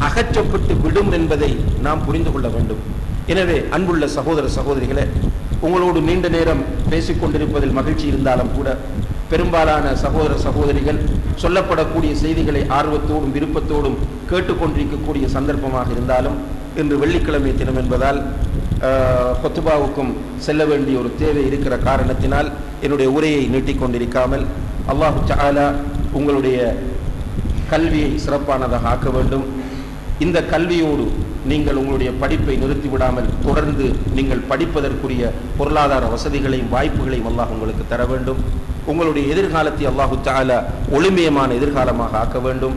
அகற்றப்பட்டு விடும் என்பதை நாம் புரிந்து கொள்ள வேண்டும். எனவே அன்புள்ள சகோதர சகோதரிகளே உங்களோடு நீண்ட நேரம் பேசிக் கொண்டிருப்பதில் மகிழ்ச்சி இருந்தாலும் கூட பெரும்பாலான சகோதர சகோதரிகள் சொல்லப்படக்கூடிய செய்திகளை ஆர்வத்தோடும் விருப்பத்தோடும் கேட்டுக்கொண்டிருக்கக்கூடிய சந்தர்ப்பமாக இருந்தாலும் இன்று வெள்ளிக்கிழமை தினம் என்பதால் கொத்துபாவுக்கும் செல்ல வேண்டிய ஒரு தேவை இருக்கிற காரணத்தினால் என்னுடைய உரையை நீட்டிக்கொண்டிருக்காமல் அல்லாஹு சாலா உங்களுடைய கல்வியை சிறப்பானதாக ஆக்க வேண்டும். இந்த கல்வியோடு நீங்கள் உங்களுடைய படிப்பை நிறுத்தி விடாமல் தொடர்ந்து நீங்கள் படிப்பதற்குரிய பொருளாதார வசதிகளையும் வாய்ப்புகளையும் அல்லாஹ் உங்களுக்கு தர வேண்டும். உங்களுடைய எதிர்காலத்தை அல்லாஹு தஆலா ஒளிமயமான எதிர்காலமாக ஆக்க வேண்டும்.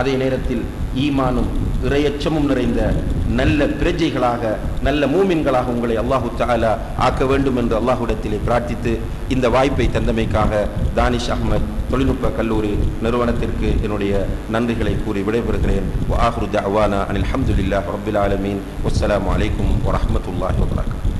அதே நேரத்தில் ஈமானும் இரையச்சமும் நிறைந்த நல்ல பிரஜைகளாக நல்ல மூமின்களாக உங்களை அல்லாஹு தாலா ஆக்க வேண்டும் என்று அல்லாஹுடத்திலே பிரார்த்தித்து இந்த வாய்ப்பை தந்தமைக்காக தானிஷ் அகமத் தொழில்நுட்ப கல்லூரி நிறுவனத்திற்கு என்னுடைய நன்றிகளை கூறி விடைபெறுகிறேன். அவானா அனில் அஹமதுல்லா ரபுல் ஆலமீன். வஸ்லாம் வலைக்கம் வரமத்துல்லாஹி வபரகாத்.